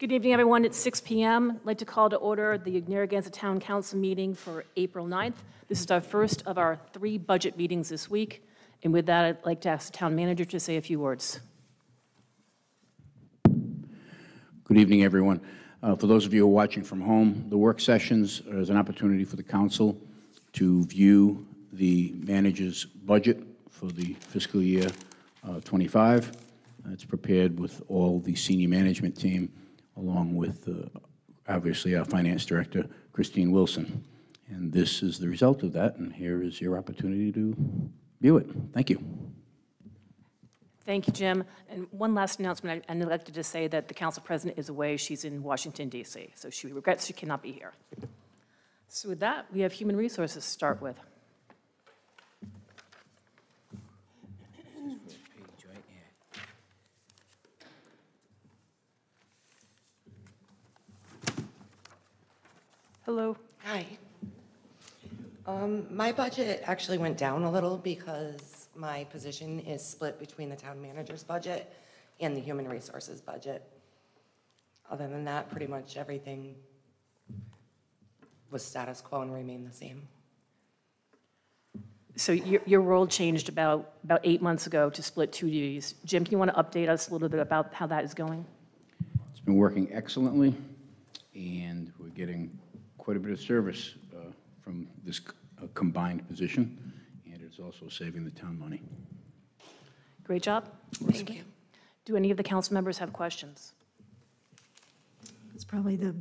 Good evening, everyone. It's 6 PM. I'd like to call to order the Narragansett Town Council meeting for April 9th. This is our first of our three budget meetings this week. And with that, I'd like to ask the town manager to say a few words. Good evening, everyone. Uh, For those of you who are watching from home, the work sessions is an opportunity for the council to view the manager's budget for the fiscal year uh, '25. It's prepared with all the senior management team, along with, uh, obviously, our finance director, Christine Wilson. And this is the result of that, and here is your opportunity to view it. Thank you. Thank you, Jim. And one last announcement, I I neglected to say that the council president is away. She's in Washington DC, so she regrets she cannot be here. So with that, we have human resources to start with. Hello. Hi. Um, My budget actually went down a little because my position is split between the town manager's budget and the human resources budget. Other than that, pretty much everything was status quo and remained the same. So your, your role changed about, about eight months ago to split two duties. Jim, can you want to update us a little bit about how that is going? It's been working excellently, and we're getting quite a bit of service uh, from this uh, combined position, and it's also saving the town money. Great job. Thank you. Do any of the council members have questions? It's probably the,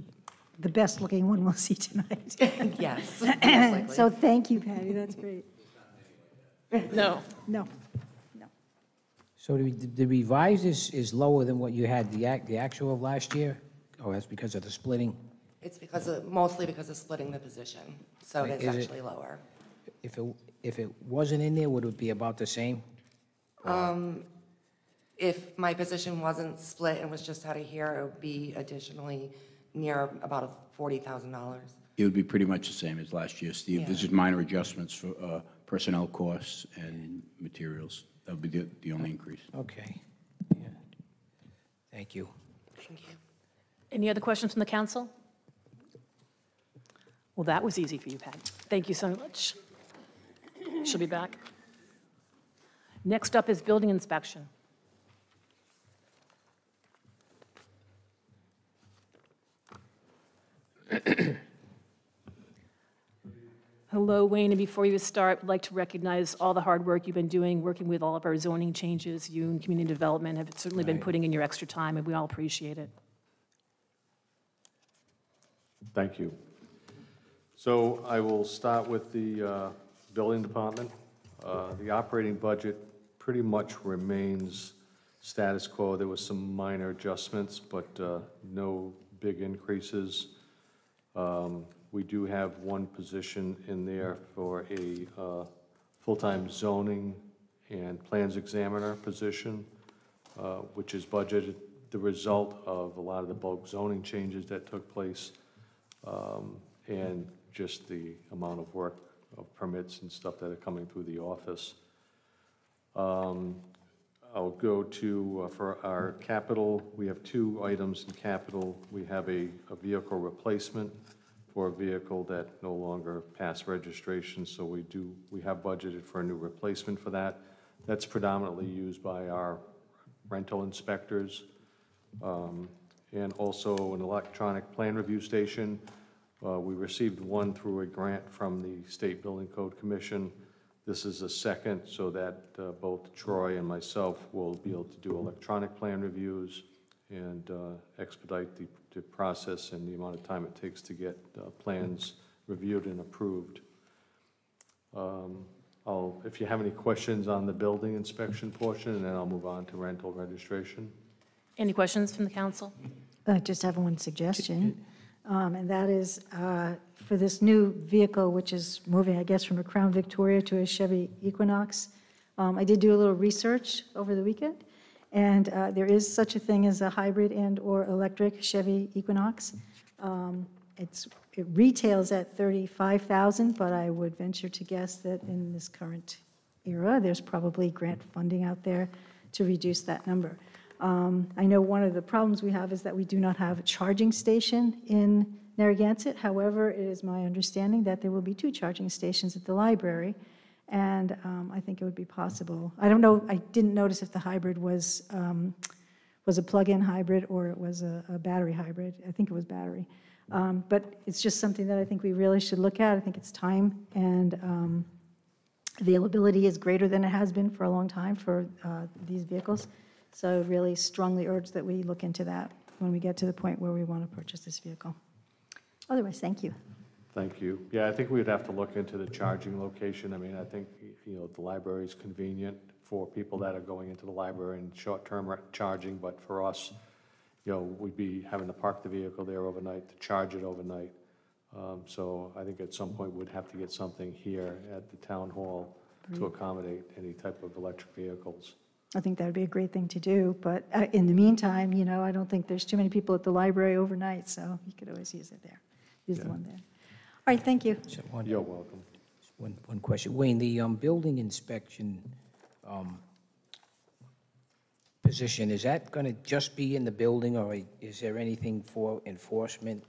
the best-looking one we'll see tonight. Yes. So thank you, Patty, that's great. No. No, no. So the the revised is, is lower than what you had, the act, the actual of last year? Oh, that's because of the splitting? It's because of, mostly because of splitting the position, so it's is it- actually lower. If it, if it wasn't in there, would it be about the same? If my position wasn't split and was just out of here, it would be additionally near about $40,000. It would be pretty much the same as last year, Steve. This is minor adjustments for uh, personnel costs and materials. That would be the the only increase. Okay. Yeah. Thank you. Thank you. Any other questions from the council? Well, that was easy for you, Pat. Thank you so much. She'll be back. Next up is building inspection. Hello, Wayne, and before you start, I'd like to recognize all the hard work you've been doing, working with all of our zoning changes. You and community development have certainly been putting in your extra time, and we all appreciate it. Thank you. So I will start with the uh, building department. Uh, The operating budget pretty much remains status quo. There was some minor adjustments, but uh, no big increases. Um, We do have one position in there for a full-time zoning and plans examiner position, which is budgeted, the result of a lot of the bulk zoning changes that took place um, and just the amount of work of permits and stuff that are coming through the office. Um, I'll go to, uh, for our capital, we have two items in capital. We have a, a vehicle replacement for a vehicle that no longer passed registration, so we do, we have budgeted for a new replacement for that. That's predominantly used by our rental inspectors. Um, And also an electronic plan review station. Uh, We received one through a grant from the State Building Code Commission. This is a second, so that uh, both Troy and myself will be able to do electronic plan reviews and uh, expedite the, the process and the amount of time it takes to get uh, plans reviewed and approved. Um, I'll, if you have any questions on the building inspection portion, and then I'll move on to rental registration. Any questions from the council? I just have one suggestion, um, and that is uh, for this new vehicle, which is moving, I guess, from a Crown Victoria to a Chevy Equinox. um, I did do a little research over the weekend, and uh, there is such a thing as a hybrid and/or electric Chevy Equinox. Um, It's, it retails at 35,000, but I would venture to guess that in this current era, there's probably grant funding out there to reduce that number. Um, I know one of the problems we have is that we do not have a charging station in Narragansett. However, it is my understanding that there will be two charging stations at the library, and um, I think it would be possible. I don't know, I didn't notice if the hybrid was, um, was a plug-in hybrid or it was a a battery hybrid. I think it was battery. Um, But it's just something that I think we really should look at. I think it's time, and um, availability is greater than it has been for a long time for uh, these vehicles. So really strongly urge that we look into that when we get to the point where we want to purchase this vehicle. Otherwise, thank you. Thank you. Yeah, I think we'd have to look into the charging location. I mean, I think, you know, the library is convenient for people that are going into the library and short-term charging, but for us, you know, we'd be having to park the vehicle there overnight, to charge it overnight. Um, So I think at some point, we'd have to get something here at the town hall to accommodate any type of electric vehicles. I think that would be a great thing to do, but uh, in the meantime, you know, I don't think there's too many people at the library overnight, so you could always use it there, use the one there. All right, thank you. So one- You're welcome. One, one question. Wayne, the um, building inspection um, position, is that going to just be in the building, or is there anything for enforcement?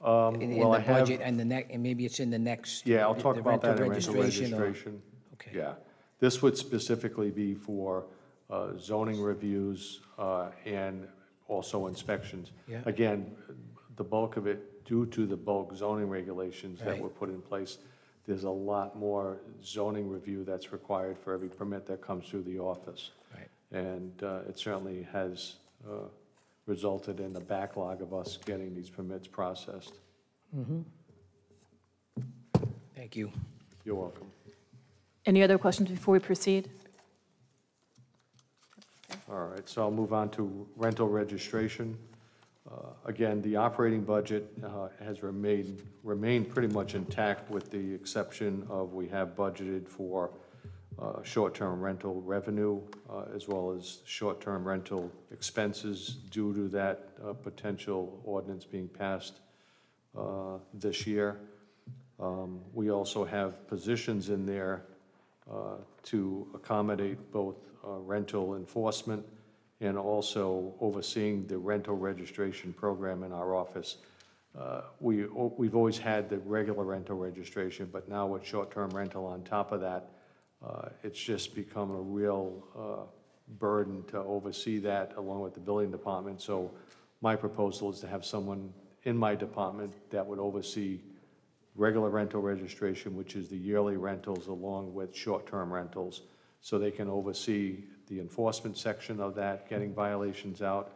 Um, In in well, the I have- budget and the next, and maybe it's in the next? Yeah, I'll talk the about that in rental or- registration. Okay. Yeah. This would specifically be for uh, zoning reviews uh, and also inspections. Yeah. Again, the bulk of it, due to the bulk zoning regulations that Right. were put in place, there's a lot more zoning review that's required for every permit that comes through the office. Right. And uh, it certainly has uh, resulted in a backlog of us getting these permits processed. Thank you. You're welcome. Any other questions before we proceed? All right, so I'll move on to rental registration. Uh, Again, the operating budget uh, has remained, remained pretty much intact with the exception of we have budgeted for uh, short-term rental revenue uh, as well as short-term rental expenses due to that uh, potential ordinance being passed uh, this year. Um, We also have positions in there uh, to accommodate both uh, rental enforcement and also overseeing the rental registration program in our office. Uh, We, we've always had the regular rental registration, but now with short-term rental on top of that, uh, it's just become a real uh, burden to oversee that along with the building department. So my proposal is to have someone in my department that would oversee regular rental registration, which is the yearly rentals along with short-term rentals, so they can oversee the enforcement section of that, getting violations out,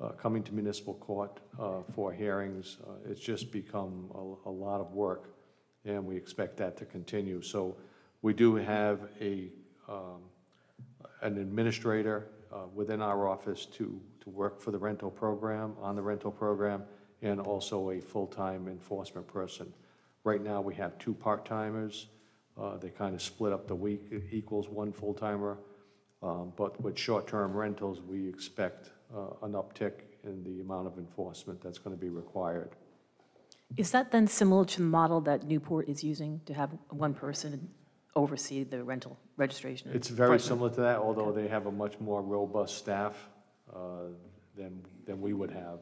uh, coming to municipal court uh, for hearings. Uh, It's just become a, a lot of work, and we expect that to continue. So we do have a, um, an administrator uh, within our office to, to work for the rental program, on the rental program, and also a full-time enforcement person. Right now, we have two part-timers. Uh, They kind of split up the week, It equals one full-timer. Um, But with short-term rentals, we expect uh, an uptick in the amount of enforcement that's going to be required. Is that then similar to the model that Newport is using, to have one person oversee the rental registration? It's very enforcement? similar to that, although they have a much more robust staff uh, than, than we would have.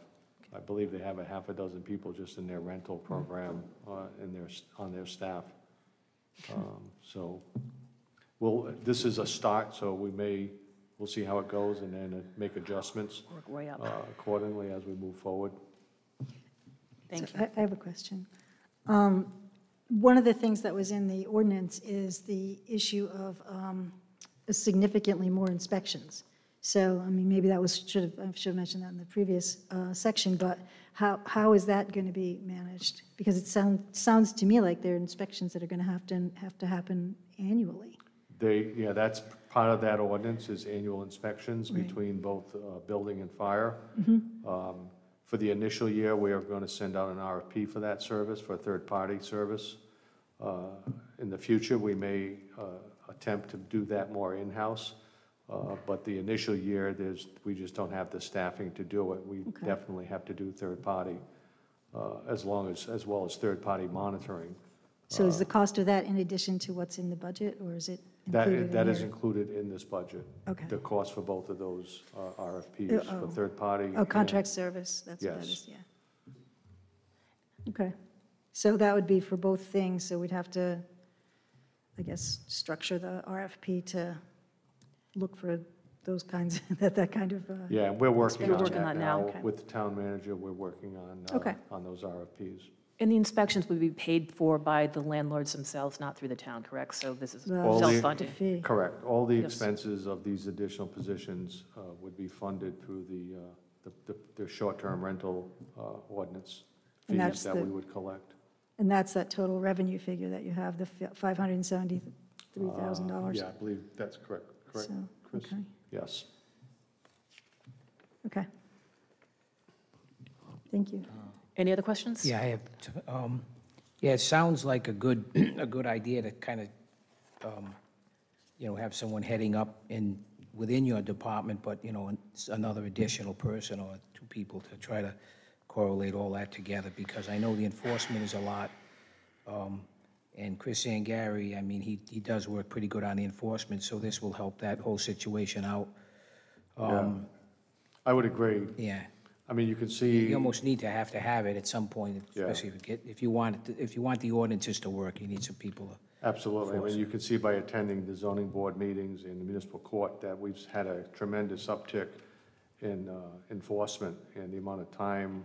I believe they have a half a dozen people just in their rental program, uh, in their, on their staff. Um, So, well, this is a start, so we may, we'll see how it goes and then uh, make adjustments Work way up. uh, accordingly as we move forward. Thank So you. I I have a question. Um, One of the things that was in the ordinance is the issue of um, significantly more inspections. So, I mean, maybe that was, should have, I should have mentioned that in the previous uh, section, but how, how is that going to be managed? Because it sounds, sounds to me like there are inspections that are going to have to, have to happen annually. They, yeah, that's part of that ordinance is annual inspections Right. between both uh, building and fire. Um, For the initial year, we are going to send out an RFP for that service, for a third-party service. Uh, In the future, we may uh, attempt to do that more in-house, uh, but the initial year, there's, we just don't have the staffing to do it. We Okay. definitely have to do third-party, uh, as long as, as well as third-party monitoring. So is the cost of that in addition to what's in the budget, or is it That, included in that is included in this budget. Okay. The cost for both of those uh, RFPs, oh. for third party. Oh, and- contract service, that's what that Yes. is, yeah. Okay, so that would be for both things, so we'd have to, I guess, structure the RFP to look for those kinds, that, that kind of, uh, Yeah, we're working We're on working on that that now. now. Okay. With the town manager, we're working on, uh, Okay. on those RFPs. And the inspections would be paid for by the landlords themselves, not through the town, correct? So this is the- All the- the self-funded. fee. Correct. All the Yes. expenses of these additional positions uh, would be funded through the, uh, the- the, the short-term rental uh, ordinance And fees that the- we would collect. And that's that total revenue figure that you have, the fi- $573,000? Uh, Yeah, I believe that's correct, correct, So, Chris? okay, Yes. okay. Thank you. Any other questions? Yeah, I have, t- um, yeah, it sounds like a good, a good idea to kind of, um, you know, have someone heading up in, within your department, but, you know, an- s- another additional person or two people to try to correlate all that together, because I know the enforcement is a lot. Um, And Chris Angari, I mean, he, he does work pretty good on the enforcement, so this will help that whole situation out. Um, I would agree. Yeah. I mean, you can see. You almost need to have to have it at some point, Yeah. especially if you get, if you want, it to- if you want the ordinances to work, you need some people to. Absolutely. I mean, you can see by attending the zoning board meetings in the municipal court that we've had a tremendous uptick in uh, enforcement and the amount of time,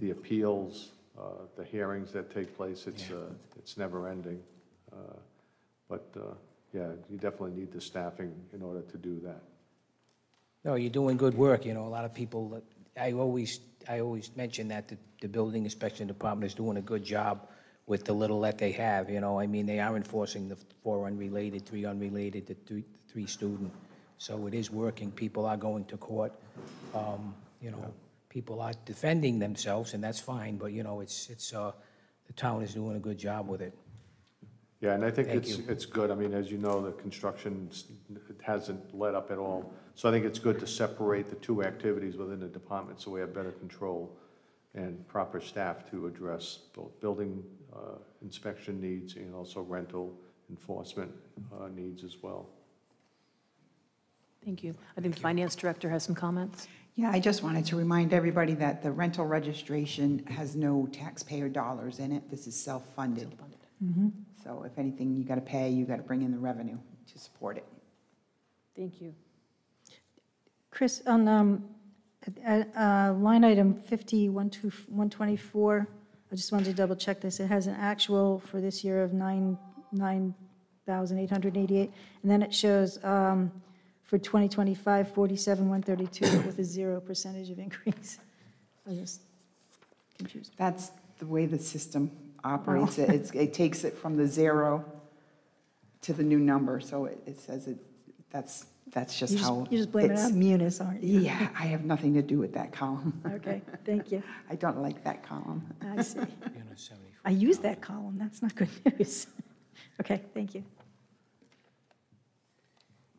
the appeals, uh, the hearings that take place, it's, uh, it's never ending. Uh, But, uh, yeah, you definitely need the staffing in order to do that. No, you're doing good work, you know, a lot of people, I always, I always mention that the, the building inspection department is doing a good job with the little that they have, you know, I mean, they are enforcing the four unrelated, three unrelated, the three, three student, so it is working, people are going to court, um, you know, people are defending themselves, and that's fine, but, you know, it's, it's, uh, the town is doing a good job with it. Yeah, and I think Thank it's, you. it's good. I mean, as you know, the construction s- it hasn't let up at all. So I think it's good to separate the two activities within the department so we have better control and proper staff to address both building uh, inspection needs and also rental enforcement uh, needs as well. Thank you. I think the finance director has some comments. Yeah, I just wanted to remind everybody that the rental registration has no taxpayer dollars in it. This is self-funded. So if anything, you got to pay, you got to bring in the revenue to support it. Thank you. Chris, on um, at- at, uh, line item 50, 124, I just wanted to double check this. It has an actual for this year of nine 9,888, and then it shows um, for 2025, 47,132 with a zero percentage of increase. I was just confused. That's the way the system oh. operates. It It's- it takes it from the zero to the new number, so it it says it, that's, that's just You're how. You're just blaming it it's- on Munis, aren't you? Yeah, I have nothing to do with that column. Okay, thank you. I don't like that column. I see. 374. I use that column, that's not good news. Okay, thank you.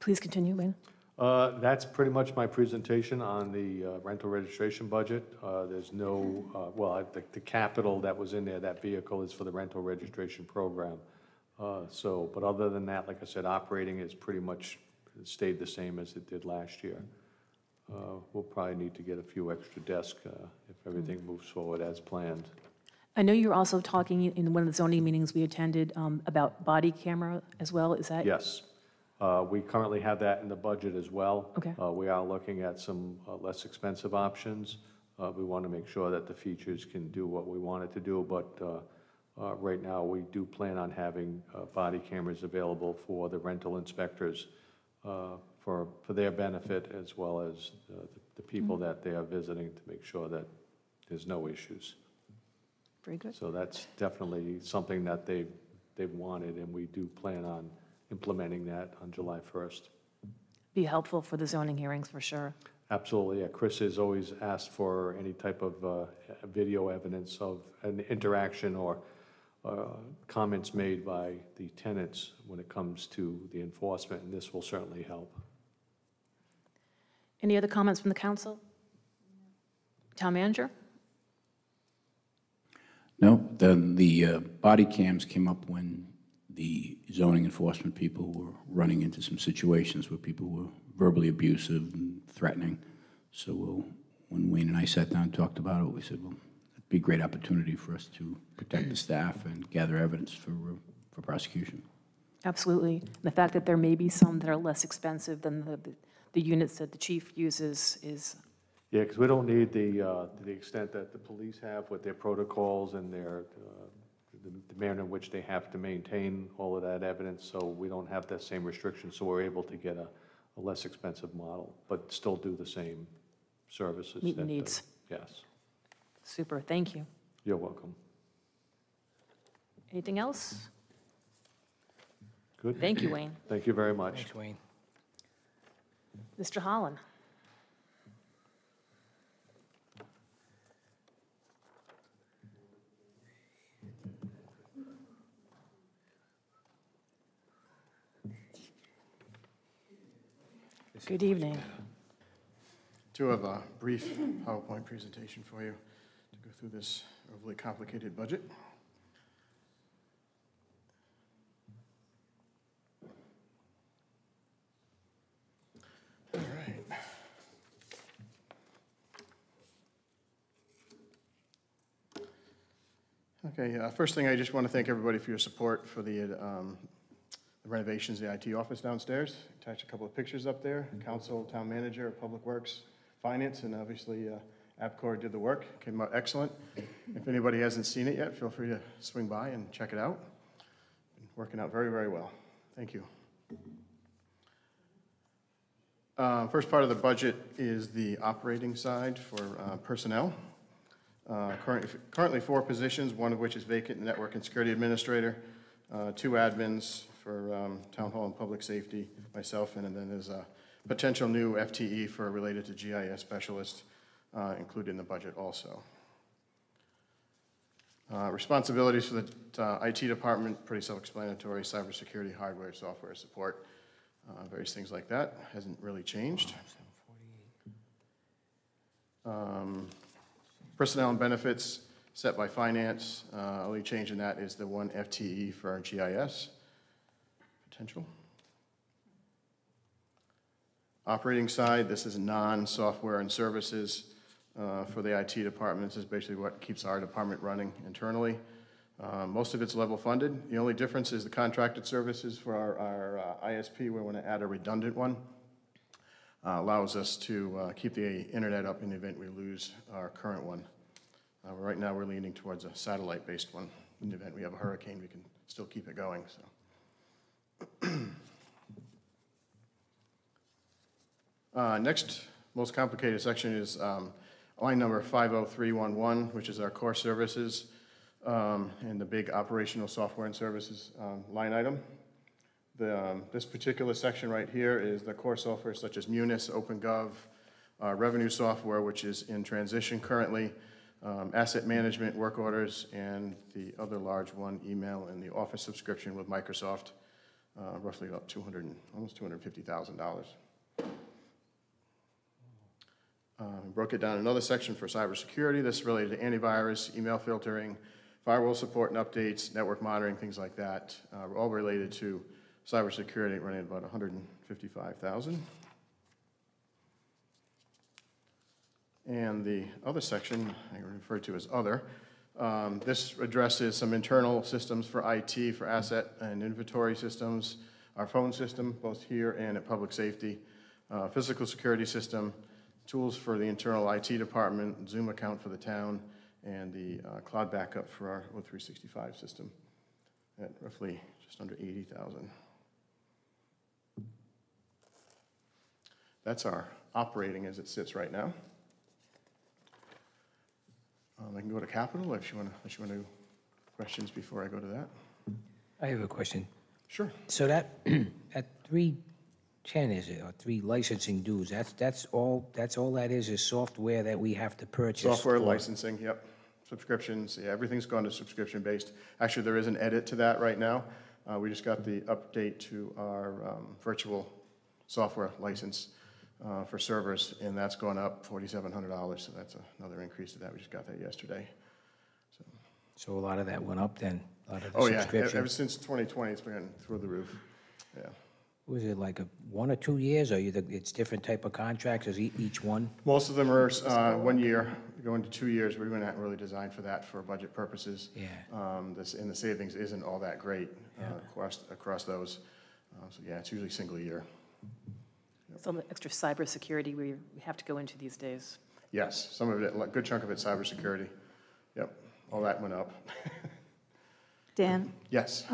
Please continue, Wayne. Uh, That's pretty much my presentation on the uh, rental registration budget. Uh, There's no, uh, well, I- the the capital that was in there, that vehicle is for the rental registration program. Uh, So, but other than that, like I said, operating is pretty much stayed the same as it did last year. Uh, We'll probably need to get a few extra desks uh, if everything moves forward as planned. I know you're also talking in one of the zoning meetings we attended um, about body camera as well. Is that? Yes. Uh, We currently have that in the budget as well. Okay. Uh, We are looking at some uh, less expensive options. Uh, We want to make sure that the features can do what we want it to do, but uh, uh, right now, we do plan on having uh, body cameras available for the rental inspectors uh, for, for their benefit as well as uh, the- the people that they are visiting to make sure that there's no issues. Very good. So that's definitely something that they've, they've wanted, and we do plan on implementing that on July 1st. Be helpful for the zoning hearings, for sure. Absolutely, yeah. Chris has always asked for any type of uh, video evidence of an interaction or uh, comments made by the tenants when it comes to the enforcement, and this will certainly help. Any other comments from the council? Town manager? No, then the uh, body cams came up when the zoning enforcement people were running into some situations where people were verbally abusive and threatening. So we'll, when Wayne and I sat down and talked about it, we said, well, it'd be a great opportunity for us to protect the staff and gather evidence for, for prosecution. Absolutely. And The fact that there may be some that are less expensive than the, the units that the chief uses is, Yeah, because we don't need the, uh, to the extent that the police have with their protocols and their, uh, the the manner in which they have to maintain all of that evidence, so we don't have that same restriction, so we're able to get a, a less expensive model, but still do the same services. Meet that the- needs. Yes, super, thank you. you're welcome. Anything else? Good? Thank you, Wayne. Thank you very much. Thanks, Wayne. Mr. Holland? Good evening. Do have a brief PowerPoint presentation for you to go through this overly complicated budget. All right. Okay, uh, first thing, I just want to thank everybody for your support for the um, the renovations, the IT office downstairs. Attached a couple of pictures up there, council, town manager, public works, finance, and obviously uh, APCOR did the work, came out excellent. If anybody hasn't seen it yet, feel free to swing by and check it out. Working out very, very well. Thank you. Uh, First part of the budget is the operating side for uh, personnel. Uh, Currently, four positions, one of which is vacant, network and security administrator, uh, two admins for um, town hall and public safety, myself, and then there's a potential new FTE for related to GIS specialist uh, included in the budget also. Uh, Responsibilities for the uh, IT department, pretty self-explanatory, cybersecurity, hardware, software support, uh, various things like that, hasn't really changed. Um, Personnel and benefits set by finance, uh, only change in that is the one FTE for our GIS potential. Operating side, this is non-software and services uh, for the IT department. This is basically what keeps our department running internally. Uh, Most of it's level funded. The only difference is the contracted services for our- our uh, ISP, we want to add a redundant one. Uh, Allows us to uh, keep the internet up in the event we lose our current one. Uh, Right now, we're leaning towards a satellite-based one. In the event we have a hurricane, we can still keep it going, so. Uh, Next, most complicated section is um, line number 50311, which is our core services, um, and the big operational software and services um, line item. The, um, This particular section right here is the core software such as Munis, OpenGov, uh, revenue software, which is in transition currently, um, asset management, work orders, and the other large one, email and the office subscription with Microsoft, uh, roughly about 200, and- almost $250,000. Um, Broke it down another section for cybersecurity. This is related to antivirus, email filtering, firewall support and updates, network monitoring, things like that. Uh, All related to cybersecurity, running at about 155,000. And the other section, I refer to as other, um, this addresses some internal systems for IT, for asset and inventory systems, our phone system, both here and at public safety, uh, physical security system, tools for the internal IT department, Zoom account for the town, and the uh, cloud backup for our O365 system at roughly just under 80,000. That's our operating as it sits right now. Um, I can go to capital if you want to, if you want to, questions before I go to that? I have a question. Sure. So that, at three ten, is it, or three licensing dues, that's, that's all, that's all that is, is software that we have to purchase? Software for- licensing, yep. Subscriptions, yeah, everything's gone to subscription-based. Actually, there is an edit to that right now. Uh, We just got the update to our um, virtual software license uh, for servers, and that's gone up $4,700, so that's another increase to that. We just got that yesterday. So So a lot of that went up then, a lot of the Oh, yeah, ever since 2020, it's been through the roof, yeah. Was it like a one or two years, or you, think it's different type of contracts, is ea- each one? Most of them are uh, one year, going to two years, we were not really designed for that for budget purposes. Yeah. Um, This, and the savings isn't all that great uh, across, across those. Uh, So, yeah, it's usually single year. Some extra cybersecurity we we have to go into these days. Yes, some of it, a good chunk of it, cybersecurity. Yep, all that went up. Dan, Yes.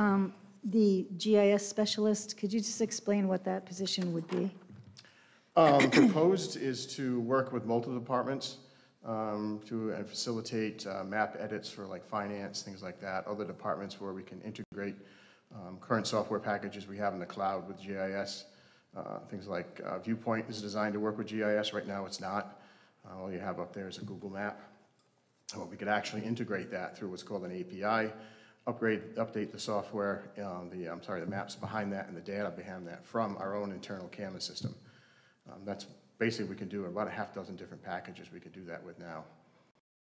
the GIS specialist, could you just explain what that position would be? Um, Proposed is to work with multiple departments um, to and facilitate uh, map edits for like finance, things like that, other departments where we can integrate um, current software packages we have in the cloud with GIS. Uh, Things like uh, Viewpoint is designed to work with GIS, right now it's not. Uh, All you have up there is a Google map. Well, we could actually integrate that through what's called an API, upgrade, update the software, um, the, I'm sorry, the maps behind that and the data behind that from our own internal camera system. Um, That's basically, we can do about a half dozen different packages we could do that with now.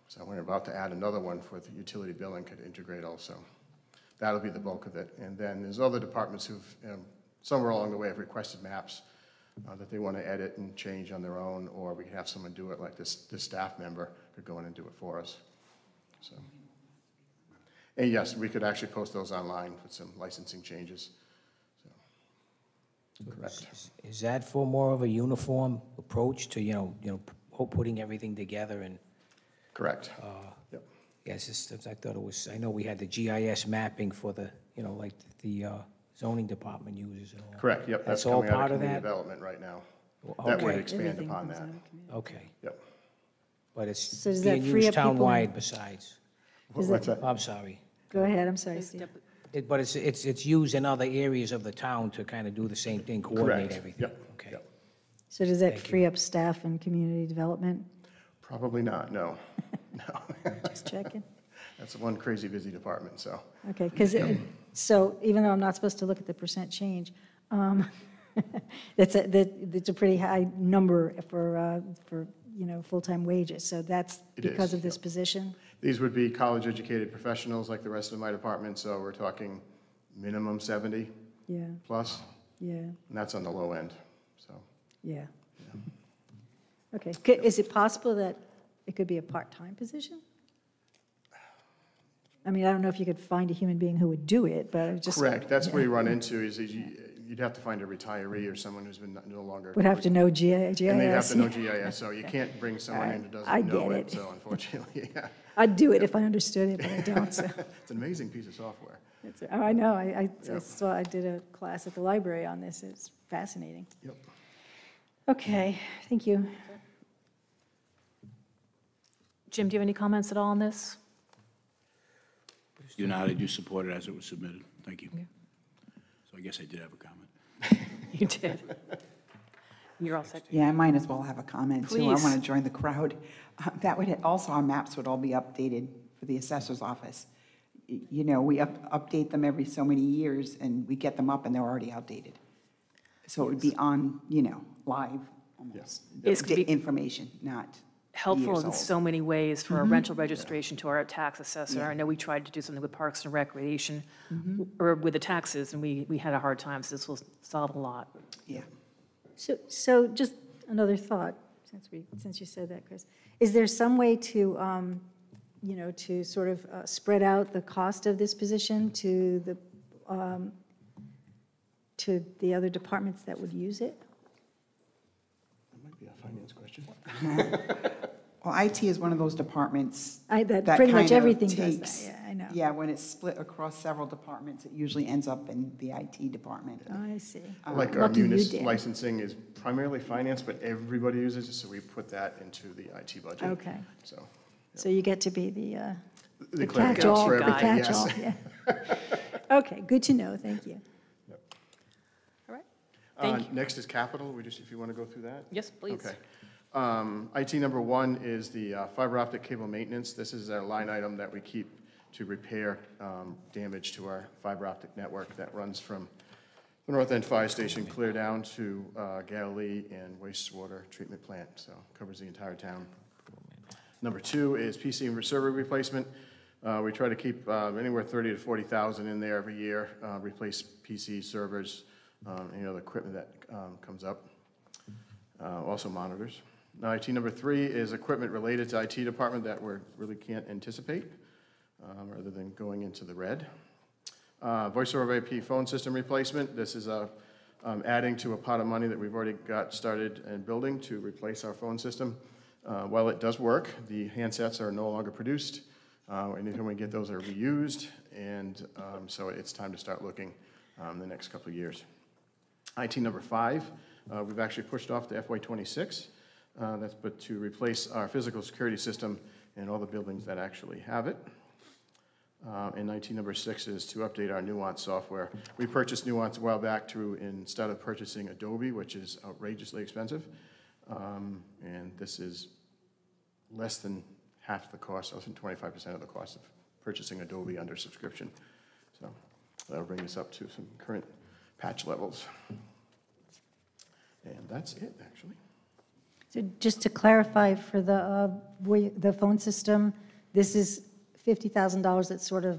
So we're about to add another one for the utility billing could integrate also. That'll be the bulk of it. And then there's other departments who've, um, somewhere along the way have requested maps uh, that they want to edit and change on their own, or we could have someone do it, like this, this staff member could go in and do it for us, so. And yes, we could actually post those online with some licensing changes, so. Correct. Is- that for more of a uniform approach to, you know, you know, putting everything together and, Correct. Yep. yes, it's- I thought it was, I know we had the GIS mapping for the, you know, like the uh, zoning department uses and all. Correct, yep, that's That's all coming out part of of community that? development right now. That would okay. expand Everything upon comes that, out of community. Okay, yep. but it's So does that being free used up people- townwide besides? Does What's that- that? I'm sorry. Go ahead, I'm sorry, Steve. It- But it's, it's, it's used in other areas of the town to kind of do the same thing, coordinate Correct, everything? yep, Okay. yep. So does that free up staff and community development? Probably not, no, no. Just checking. That's one crazy busy department, so. Okay, because, so even though I'm not supposed to look at the percent change, um, that's a, that, that's a pretty high number for, uh, for, you know, full-time wages. So that's It is, because of this position? These would be college-educated professionals like the rest of my department, so we're talking minimum 70 Yeah, plus, yeah, and that's on the low end, so. yeah. Okay, C- is it possible that it could be a part-time position? I mean, I don't know if you could find a human being who would do it, but I just. Correct, that's where you run into, is that you- you'd have to find a retiree or someone who's been no longer. Would have to know G- GIS. And they'd have to know GIS, so you can't bring someone in who I doesn't know get it, it. so unfortunately, yeah. I'd do it if I understood it, but I don't, so. It's an amazing piece of software. It's- Oh, I know, I, I- I saw, I did a class at the library on this, it's fascinating. Yep. Okay, thank you. Jim, do you have any comments at all on this? You know how I do support it as it was submitted. Thank you. So I guess I did have a comment. You did. You're all set. Yeah, I might as well have a comment too. I Please. want to join the crowd. Uh, That would, also our maps would all be updated for the assessor's office. Y- You know, we up- update them every so many years and we get them up and they're already outdated. So it would be on, you know, live almost, the It's gonna da- be- information, not helpful years in old. so many ways for our rental registration to our tax assessor. I know we tried to do something with Parks and Recreation, or with the taxes, and we, we had a hard time, so this will solve a lot. Yeah. So, so just another thought, since we, since you said that, Chris. Is there some way to, um, you know, to sort of uh, spread out the cost of this position to the, um, to the other departments that would use it? That might be a finance question. Well, IT is one of those departments. I, that, that pretty much kind of everything does takes- that, yeah, I know. Yeah, when it's split across several departments, it usually ends up in the IT department. I see. Like our munis licensing is primarily finance, but everybody uses it, so we put that into the IT budget. Okay. So, So you get to be the, uh, the the catch-all, for the everything, yes. catch-all, yeah. Okay, good to know, thank you. All right? Uh, Thank you. Next is capital, we just, if you want to go through that? Yes, please. Okay. Um, IT number one is the uh, fiber optic cable maintenance. This is a line item that we keep to repair um, damage to our fiber optic network that runs from the North End Fire Station clear down to uh, Galilee and wastewater treatment plant, so covers the entire town. Number two is PC and server replacement. Uh, We try to keep uh, anywhere 30 to 40,000 in there every year, uh, replace PC servers, um, any other equipment that um, comes up, Uh, also monitors. Now, IT number three is equipment related to IT department that we really can't anticipate, um, rather than going into the red. Uh, Voice over IP phone system replacement, this is a, um, adding to a pot of money that we've already got started and building to replace our phone system. Uh, While it does work, the handsets are no longer produced, uh, we get those are reused, and um, so it's time to start looking um, the next couple of years. IT number five, uh, we've actually pushed off to FY '26. Uh, That's but to replace our physical security system in all the buildings that actually have it. Uh, And IT number six is to update our Nuance software. We purchased Nuance a while back through, instead of purchasing Adobe, which is outrageously expensive. Um, And this is less than half the cost, less than 25% of the cost of purchasing Adobe under subscription. So that'll bring us up to some current patch levels. And that's it, actually. So just to clarify for the, uh, the phone system, this is $50,000 that's sort of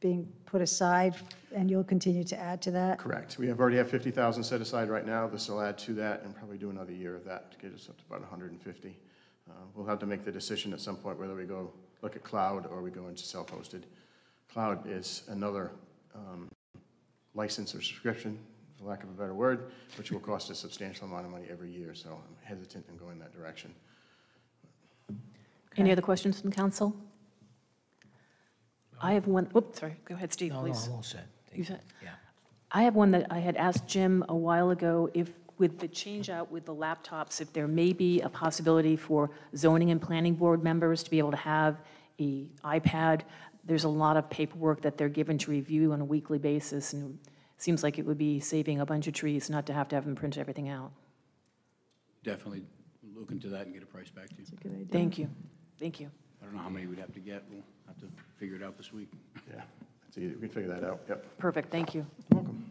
being put aside, and you'll continue to add to that? Correct. We have already have 50,000 set aside right now. This will add to that and probably do another year of that to get us up to about 150. Uh, We'll have to make the decision at some point whether we go look at cloud or we go into self-hosted. Cloud is another um, license or subscription, for lack of a better word, which will cost a substantial amount of money every year, so I'm hesitant in going that direction. Any other questions from council? I have one, whoops, sorry, go ahead, Steve, No, no, please. I'm all set. Thank You you. said- Yeah. I have one that I had asked Jim a while ago, if, with the change out with the laptops, if there may be a possibility for zoning and planning board members to be able to have a iPad. There's a lot of paperwork that they're given to review on a weekly basis, and it seems like it would be saving a bunch of trees not to have to have them print everything out. Definitely look into that and get a price back to you. That's a Good idea. Thank you, thank you. I don't know how many we'd have to get. We'll have to figure it out this week. Yeah, it's easy. We can figure that out, yep. Perfect, thank you. Welcome.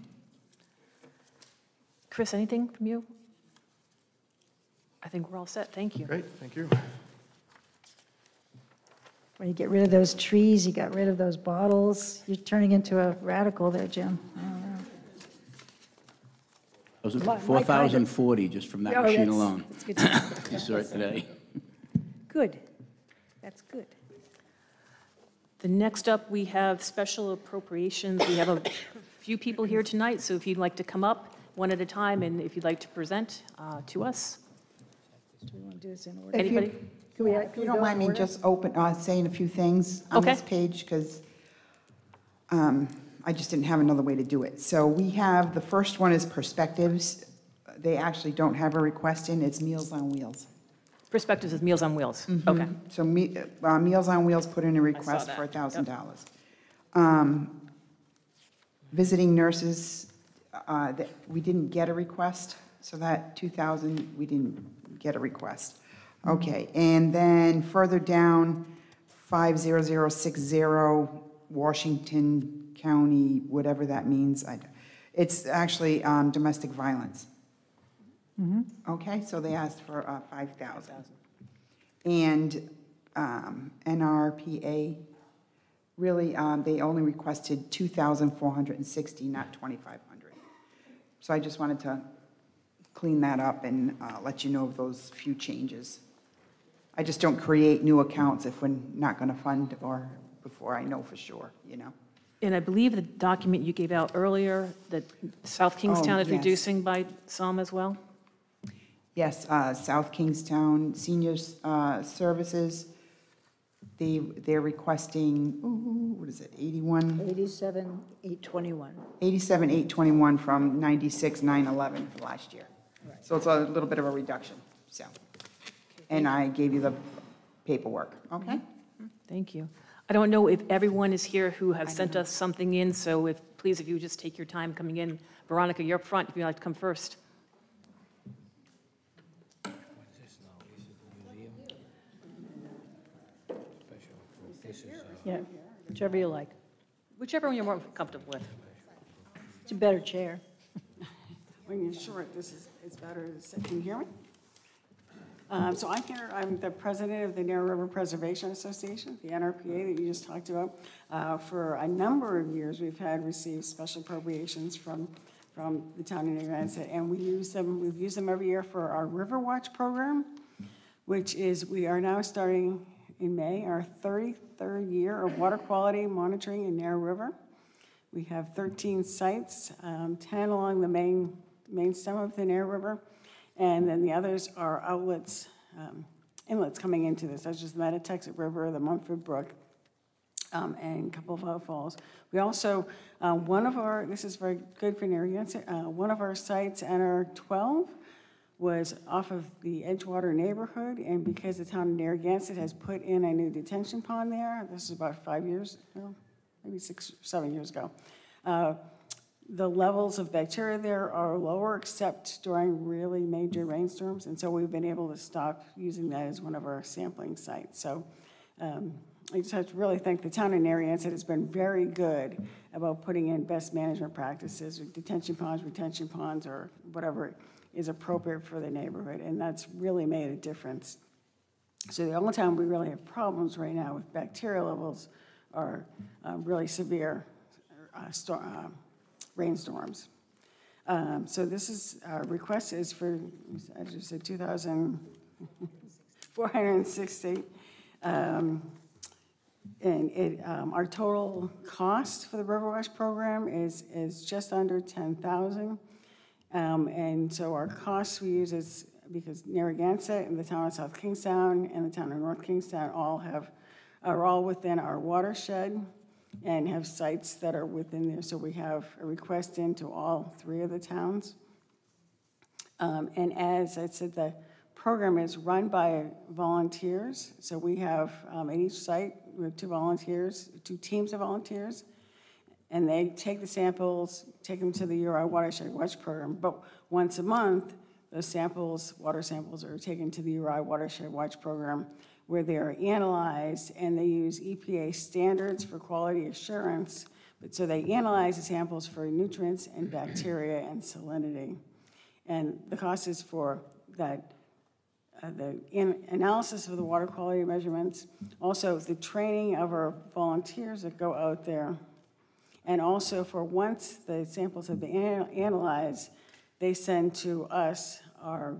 Chris, anything from you? I think we're all set, thank you. Great, thank you. When you get rid of those trees, you got rid of those bottles, you're turning into a radical there, Jim. I don't know. Those My- my are kind of- 4,040 just from that Oh, machine that's- alone. That's good to know. You saw it today. Good, that's good. The next up, we have special appropriations. We have a few people here tonight, so if you'd like to come up one at a time, and if you'd like to present uh, to us. Do we want to do this in order? If you- Anybody? Can we- If can you we don't go mind in me order? just open, uh, saying a few things on this page, because I just didn't have another way to do it. So we have, the first one is perspectives. They actually don't have a request in, it's Meals on Wheels. Perspectives is Meals on Wheels. Okay. So Me- uh, Meals on Wheels put in a request that. for Yep. $1,000. Um, Visiting nurses, uh, that- we didn't get a request, so that 2,000, we didn't get a request. Okay, and then further down, 50060 Washington County, whatever that means. I- It's actually um, domestic violence. Okay, so they asked for uh, 5,000. And um, NRPA, really, um, they only requested 2,460, not 2,500. So I just wanted to clean that up and uh, let you know of those few changes. I just don't create new accounts if we're not going to fund or before I know for sure, you know? And I believe the document you gave out earlier, that South Kingstown is yes. reducing by some as well? Yes, uh, South Kingstown Senior uh, Services, they, they're requesting, ooh, what is it, 81? 87, 821. 87,821 from 96,911 for last year. So it's a little bit of a reduction, so. And I gave you the paperwork, okay? Thank you. I don't know if everyone is here who have sent us something in, so if, please, if you would just take your time coming in. Veronica, you're up front, if you'd like to come first. Yeah, whichever you like. Whichever one you're more comfortable with. It's a better chair. When you're short, this is, it's better, can you hear me? Um, So I'm here, I'm the president of the Narrow River Preservation Association, the NRPA that you just talked about. Uh, For a number of years, we've had received special appropriations from, from the town of Narragansett, and we use them, we've used them every year for our River Watch program, which is, we are now starting in May, our 33rd year of water quality monitoring in Narrow River. We have 13 sites, um, 10 along the main, main stem of the Narrow River, and then the others are outlets, um, inlets coming into this, such as the Mettatuxet River, the Mumford Brook, um, and a couple of other falls. We also, uh, one of our, this is very good for Narragansett, uh, one of our sites, NR 12, was off of the Edgewater neighborhood, and because the town of Narragansett has put in a new detention pond there, this is about five years, no, maybe six, seven years ago, uh, the levels of bacteria there are lower except during really major rainstorms, and so we've been able to stop using that as one of our sampling sites. So um, I just have to really thank the town of Narragansett has been very good about putting in best management practices, with detention ponds, retention ponds, or whatever is appropriate for the neighborhood, and that's really made a difference. So the only time we really have problems right now with bacteria levels are uh, really severe uh, sto- uh, rainstorms. Um, So this is, our request is for, as you said, 2,460. Um, And it, um, our total cost for the Riverwatch program is, is just under 10,000. Um, And so our costs we use is, because Narragansett and the town of South Kingstown and the town of North Kingstown all have, are all within our watershed and have sites that are within there. So we have a request into all three of the towns. Um, And as I said, the program is run by volunteers. So we have, um, at each site, we have two volunteers, two teams of volunteers. And they take the samples, take them to the URI Watershed Watch Program. But once a month, those samples, water samples, are taken to the URI Watershed Watch Program, where they are analyzed, and they use EPA standards for quality assurance. But so they analyze the samples for nutrients and bacteria and salinity. And the cost is for that, uh, the an- analysis of the water quality measurements, also the training of our volunteers that go out there, and also for once the samples have been ana- analyzed, they send to us our,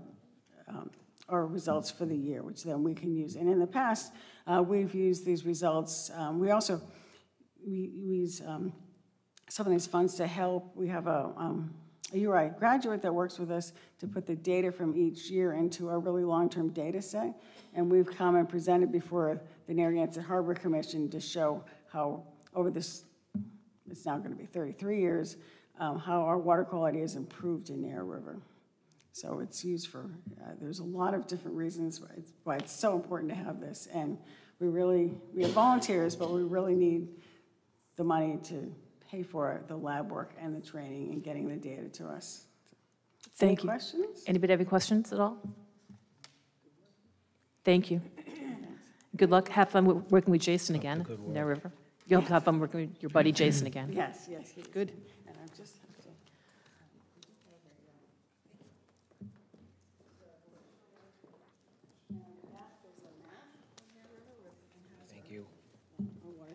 um, our results for the year, which then we can use. And in the past, uh, we've used these results, um, we also, we use um, some of these funds to help. We have a, um, a URI graduate that works with us to put the data from each year into a really long-term data set. And we've come and presented before the Narragansett Harbor Commission to show how, over this, it's now going to be 33 years, um, how our water quality has improved in Narrow River. So it's used for, uh, there's a lot of different reasons why it's, why it's so important to have this. And we really, we have volunteers, but we really need the money to pay for the lab work and the training and getting the data to us. Thank you. Questions? Anybody have any questions at all? Thank you. Good luck. Have fun working with Jason again, in Narrow River. You'll have fun working with your buddy Jason again. Yes, yes. he is. Good. And I'm just, have to- Thank you.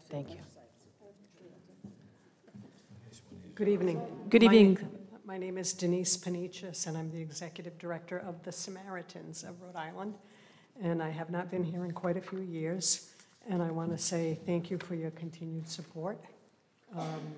Thank you. Good evening. Good My- evening. My name is Denise Panichas, and I'm the Executive Director of the Samaritans of Rhode Island. And I have not been here in quite a few years, and I want to say thank you for your continued support. Um,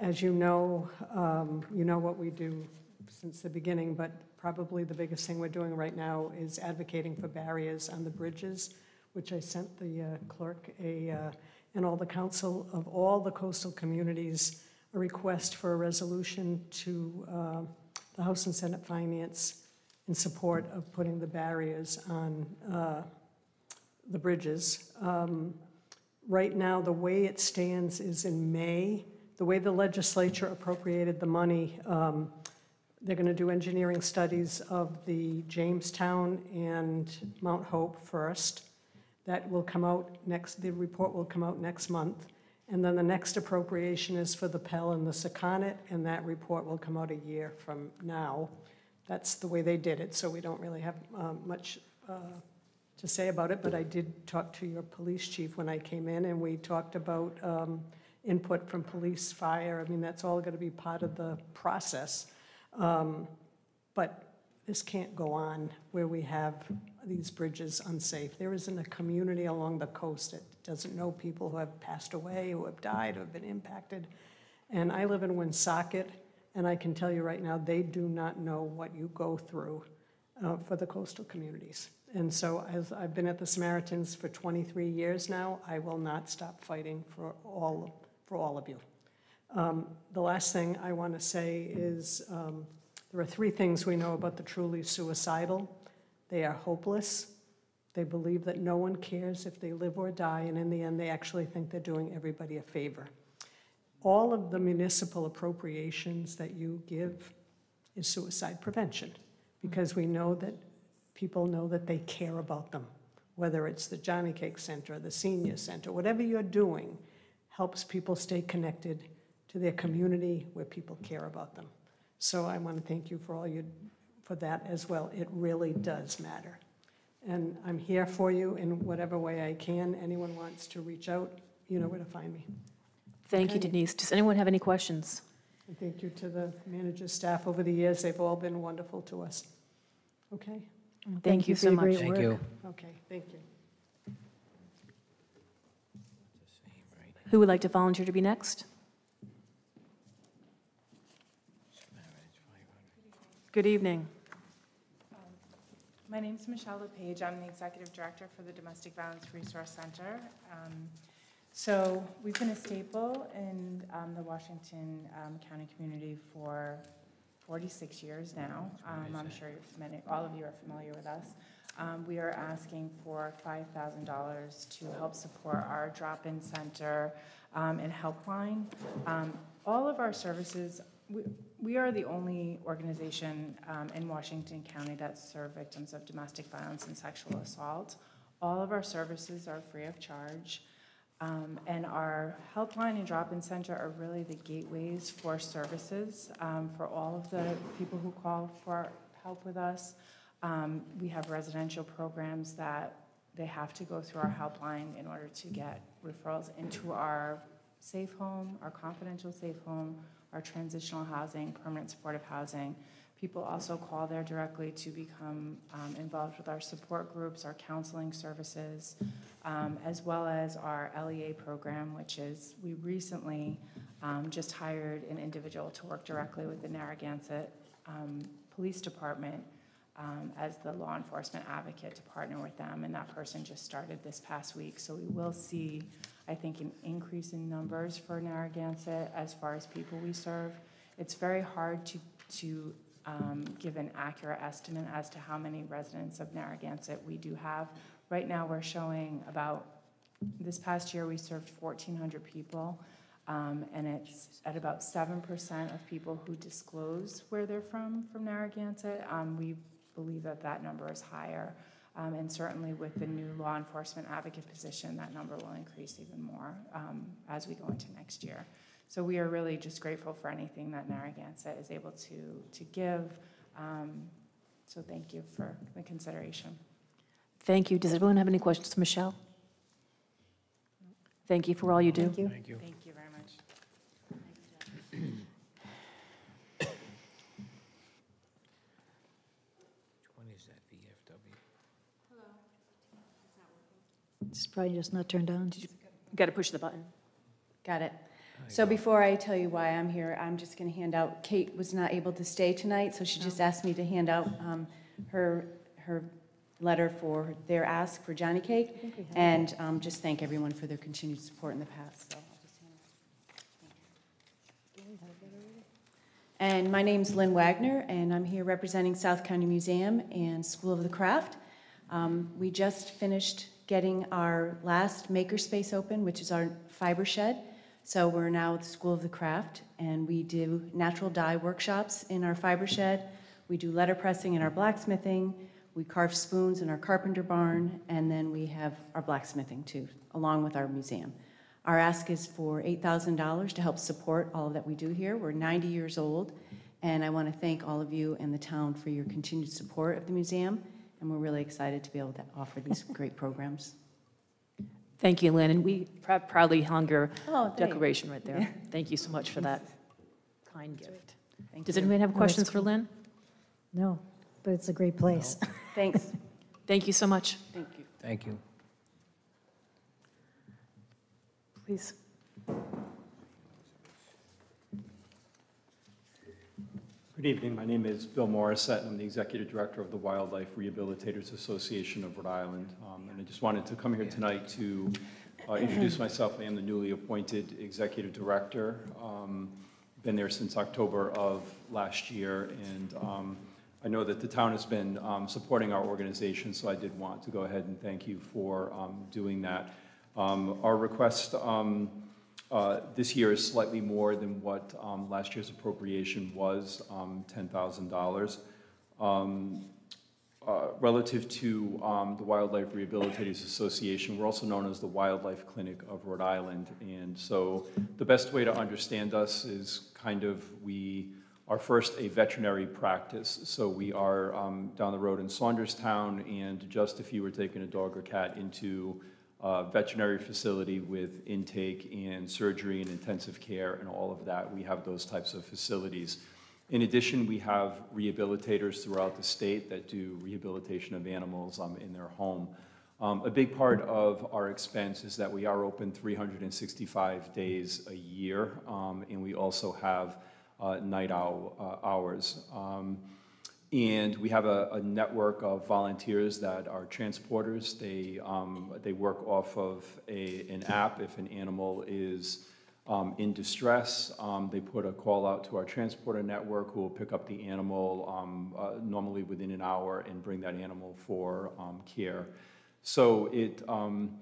As you know, um, you know what we do since the beginning, but probably the biggest thing we're doing right now is advocating for barriers on the bridges, which I sent the uh, clerk a, uh, and all the council of all the coastal communities, a request for a resolution to uh, the House and Senate Finance in support of putting the barriers on uh, the bridges. Um, Right now, the way it stands is in May, the way the legislature appropriated the money, um, they're going to do engineering studies of the Jamestown and Mount Hope first. That will come out next, the report will come out next month. And then the next appropriation is for the Pell and the Sakonnet, and that report will come out a year from now. that's the way they did it, so we don't really have um, much uh, to say about it, but I did talk to your police chief when I came in, and we talked about um, input from police, fire, I mean, that's all going to be part of the process. Um, But this can't go on where we have these bridges unsafe. There isn't a community along the coast that doesn't know people who have passed away, who have died, who have been impacted. And I live in Woonsocket, and I can tell you right now, they do not know what you go through uh, for the coastal communities. And so as I've been at the Samaritans for 23 years now, I will not stop fighting for all, for all of you. Um, The last thing I want to say is, um, there are three things we know about the truly suicidal. They are hopeless, they believe that no one cares if they live or die, and in the end, they actually think they're doing everybody a favor. All of the municipal appropriations that you give is suicide prevention, because we know that people know that they care about them, whether it's the Jonnycake Center, the Senior Center, whatever you're doing helps people stay connected to their community where people care about them. So I want to thank you for all you, for that as well. It really does matter. And I'm here for you in whatever way I can. Anyone wants to reach out, you know where to find me. Thank you, Denise. Does anyone have any questions? And thank you to the manager's staff over the years. They've all been wonderful to us. Okay? Thank you for so your much. great Thank work. you. Okay, thank you. Who would like to volunteer to be next? Good evening. My name is Michelle LePage. I'm the Executive Director for the Domestic Violence Resource Center. Um, So we've been a staple in um, the Washington um, County community for 46 years now. Um, I'm sure many, all of you are familiar with us. Um, We are asking for $5,000 to help support our drop-in center um, and helpline. Um, All of our services, we- we are the only organization um, in Washington County that serve victims of domestic violence and sexual assault. All of our services are free of charge. Um, And our helpline and drop-in center are really the gateways for services um, for all of the people who call for help with us. Um, We have residential programs that they have to go through our helpline in order to get referrals into our safe home, our confidential safe home, our transitional housing, permanent supportive housing. People also call there directly to become um, involved with our support groups, our counseling services, um, as well as our LEA program, which is, we recently um, just hired an individual to work directly with the Narragansett um, Police Department um, as the law enforcement advocate to partner with them, and that person just started this past week. So we will see, I think, an increase in numbers for Narragansett as far as people we serve. It's very hard to, to um, give an accurate estimate as to how many residents of Narragansett we do have. Right now, we're showing about, this past year, we served 1,400 people, um, and it's at about 7% of people who disclose where they're from, from Narragansett. Um, We believe that that number is higher. Um, And certainly with the new law enforcement advocate position, that number will increase even more um, as we go into next year. So we are really just grateful for anything that Narragansett is able to, to give. Um, So thank you for the consideration. Thank you. Does everyone have any questions Michelle? Thank you for all you do. Thank you. Thank you. Thank you very much. Which one is that, VFW? It's probably just not turned on. You got to push the button. Got it. So before I tell you why I'm here, I'm just going to hand out, Kate was not able to stay tonight, so she just asked me to hand out um, her, her letter for their ask for Jonnycake, and um, just thank everyone for their continued support in the past, so I'll just hand that. And my name's Lynn Wagner, and I'm here representing South County Museum and School of the Craft. Um, We just finished getting our last makerspace open, which is our fiber shed. So we're now at the School of the Craft, and we do natural dye workshops in our fiber shed. We do letter pressing in our blacksmithing. We carve spoons in our carpenter barn, and then we have our blacksmithing too, along with our museum. Our ask is for $8,000 to help support all that we do here. We're 90 years old, And I want to thank all of you and the town for your continued support of the museum, and we're really excited to be able to offer these great programs. Thank you, Lynn, and we prou- proudly hung your Oh, decoration right there. Thank you so much for that kind gift. Thank Does you. anyone have that's questions for Lynn? No, but it's a great place. Thanks. Thank you so much. Thank you. Thank you. Please. Good evening. My name is Bill Morissette, and I'm the Executive Director of the Wildlife Rehabilitators Association of Rhode Island. Um, And I just wanted to come here tonight to uh, introduce myself. I am the newly appointed Executive Director. Um, Been there since October of last year, and um, I know that the town has been um, supporting our organization, so I did want to go ahead and thank you for um, doing that. Um, Our request uh, This year is slightly more than what um, last year's appropriation was, um, $10,000. Um, uh, Relative to um, the Wildlife Rehabilitators Association, we're also known as the Wildlife Clinic of Rhode Island. And so the best way to understand us is kind of, we are first a veterinary practice. So we are um, down the road in Saunderstown, and just if you were taking a dog or cat into uh, veterinary facility with intake and surgery and intensive care and all of that. We have those types of facilities. In addition, we have rehabilitators throughout the state that do rehabilitation of animals um, in their home. Um, A big part of our expense is that we are open 365 days a year, um, and we also have uh, night owl uh, hours. And we have a, a network of volunteers that are transporters. They, um, they work off of a, an app if an animal is um, in distress. Um, they put a call out to our transporter network who will pick up the animal um, uh, normally within an hour and bring that animal for um, care. So it um,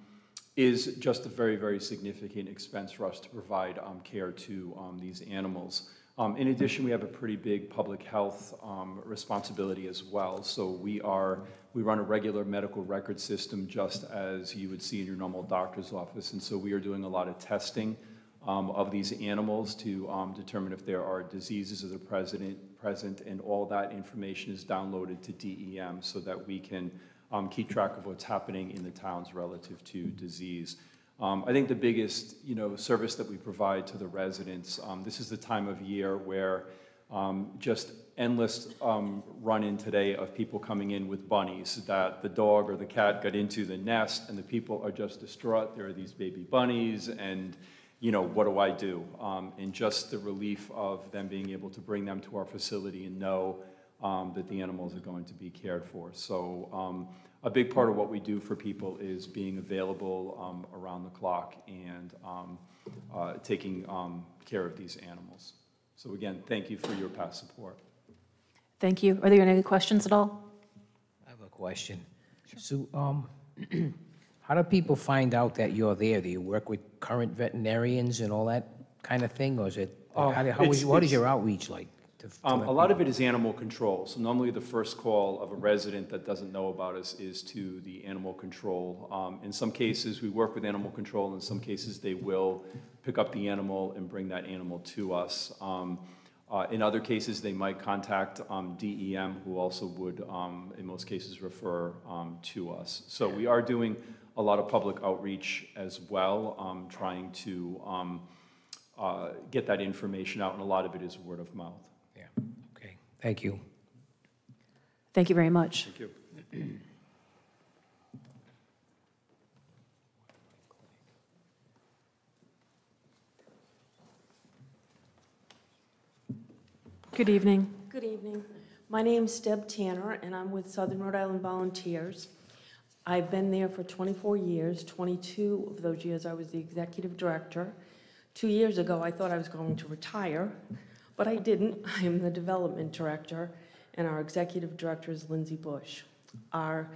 is just a very, very significant expense for us to provide care to these animals. Um, In addition, we have a pretty big public health um, responsibility as well. So we are, we run a regular medical record system just as you would see in your normal doctor's office. And so we are doing a lot of testing um, of these animals to um, determine if there are diseases that are present, present, and all that information is downloaded to DEM so that we can um, keep track of what's happening in the towns relative to disease. Um, I think the biggest, you know, service that we provide to the residents, um, this is the time of year where um, just endless um, run-in today of people coming in with bunnies, that the dog or the cat got into the nest, and the people are just distraught. There are these baby bunnies, and, you know, what do I do? Um, And just the relief of them being able to bring them to our facility and know um, that the animals are going to be cared for. So a big part of what we do for people is being available um, around the clock and um, uh, taking um, care of these animals. So again, thank you for your past support. Thank you. Are there any questions at all? I have a question. So, um, how do people find out that you're there? Do you work with current veterinarians and all that kind of thing, or is it, Oh, how do- how, is, what is your outreach like? To- to Um, A lot of it is animal control. So normally the first call of a resident that doesn't know about us is to the animal control. Um, In some cases, we work with animal control. In some cases, they will pick up the animal and bring that animal to us. Um, uh, In other cases, they might contact um, DEM, who also would, um, in most cases, refer um, to us. So we are doing a lot of public outreach as well, um, trying to um, uh, get that information out, and a lot of it is word of mouth. Yeah, okay, thank you. Thank you very much. Thank you. Good evening. Good evening. My name's Deb Tanner, and I'm with Southern Rhode Island Volunteers. I've been there for 24 years. 22 of those years, I was the executive director. Two years ago, I thought I was going to retire, but I didn't. I am the development director, and our executive director is Lindsay Bush. Our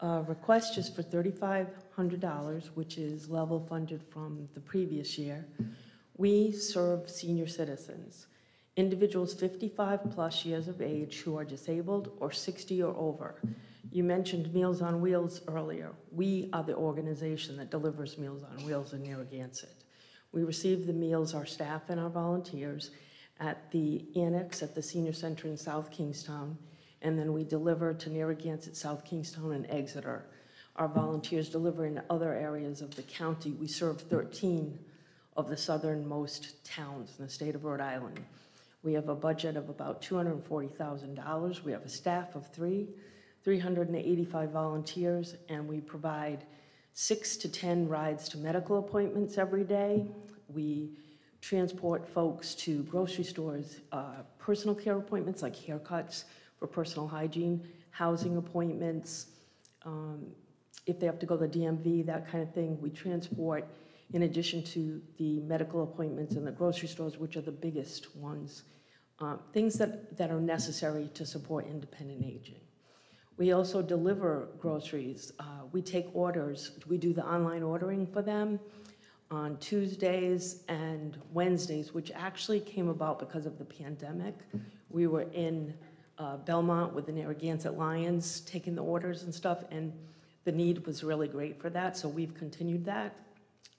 uh, request is for $3,500, which is level funded from the previous year. We serve senior citizens individuals 55-plus years of age who are disabled or 60 or over. You mentioned Meals on Wheels earlier. We are the organization that delivers Meals on Wheels in Narragansett. We receive the meals, our staff and our volunteers, at the annex at the senior center in South Kingstown, and then we deliver to Narragansett, South Kingstown, and Exeter. Our volunteers deliver in other areas of the county. We serve 13 of the southernmost towns in the state of Rhode Island. We have a budget of about $240,000. We have a staff of three, 385 volunteers, and we provide six to 10 rides to medical appointments every day. We transport folks to grocery stores, uh, personal care appointments like haircuts for personal hygiene, housing appointments, um, if they have to go to the DMV, that kind of thing. We transport in addition to the medical appointments in the grocery stores, which are the biggest ones, uh, things that, that are necessary to support independent aging. We also deliver groceries. Uh, We take orders. We do the online ordering for them on Tuesdays and Wednesdays, which actually came about because of the pandemic. We were in uh, Belmont with the Narragansett Lions, taking the orders and stuff, and the need was really great for that, so we've continued that.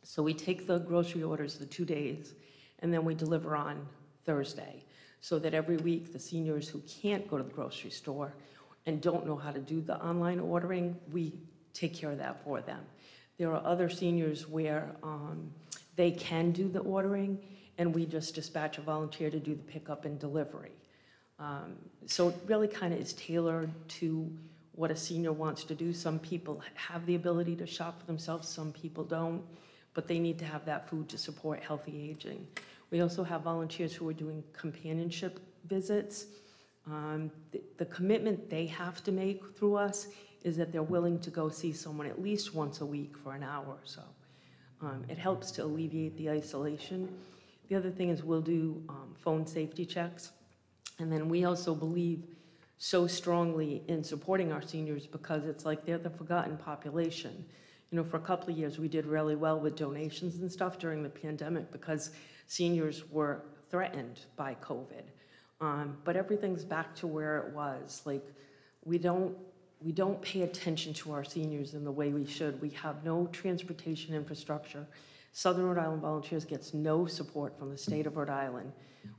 So we take the grocery orders the two days, and then we deliver on Thursday, so that every week, the seniors who can't go to the grocery store and don't know how to do the online ordering, we take care of that for them. There are other seniors where um, they can do the ordering, and we just dispatch a volunteer to do the pickup and delivery. Um, So it really kind of is tailored to what a senior wants to do. Some people have the ability to shop for themselves, some people don't, but they need to have that food to support healthy aging. We also have volunteers who are doing companionship visits. Um, The the commitment they have to make through us is that they're willing to go see someone at least once a week for an hour or so. Um, It helps to alleviate the isolation. The other thing is we'll do um, phone safety checks. And then we also believe so strongly in supporting our seniors because it's like they're the forgotten population. You know, for a couple of years, we did really well with donations and stuff during the pandemic because seniors were threatened by COVID. Um, but everything's back to where it was. Like, we don't, we don't pay attention to our seniors in the way we should. We have no transportation infrastructure. Southern Rhode Island Volunteers gets no support from the state of Rhode Island.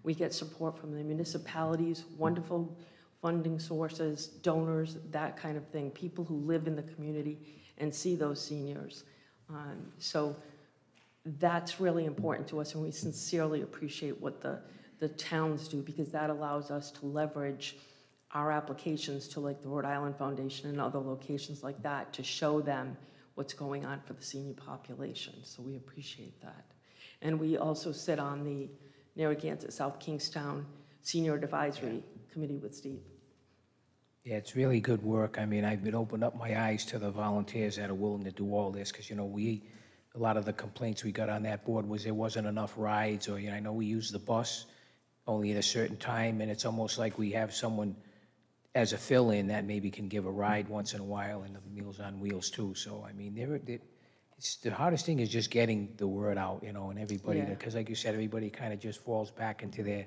We get support from the municipalities, wonderful funding sources, donors, that kind of thing, people who live in the community and see those seniors. Um, So that's really important to us, and we sincerely appreciate what the, the towns do, because that allows us to leverage our applications to like the Rhode Island Foundation and other locations like that to show them what's going on for the senior population. So we appreciate that. And we also sit on the Narragansett South Kingstown Senior Advisory Committee with Steve. Yeah, it's really good work. I mean, I've been opened up my eyes to the volunteers that are willing to do all this, because, you know, we, a lot of the complaints we got on that board was there wasn't enough rides, or, you know, I know we use the bus only at a certain time, and it's almost like we have someone as a fill-in that maybe can give a ride once in a while, and the Meals on Wheels too. So, I mean, there, there- it's, the hardest thing is just getting the word out, you know, and everybody, Yeah. because like you said, everybody kind of just falls back into their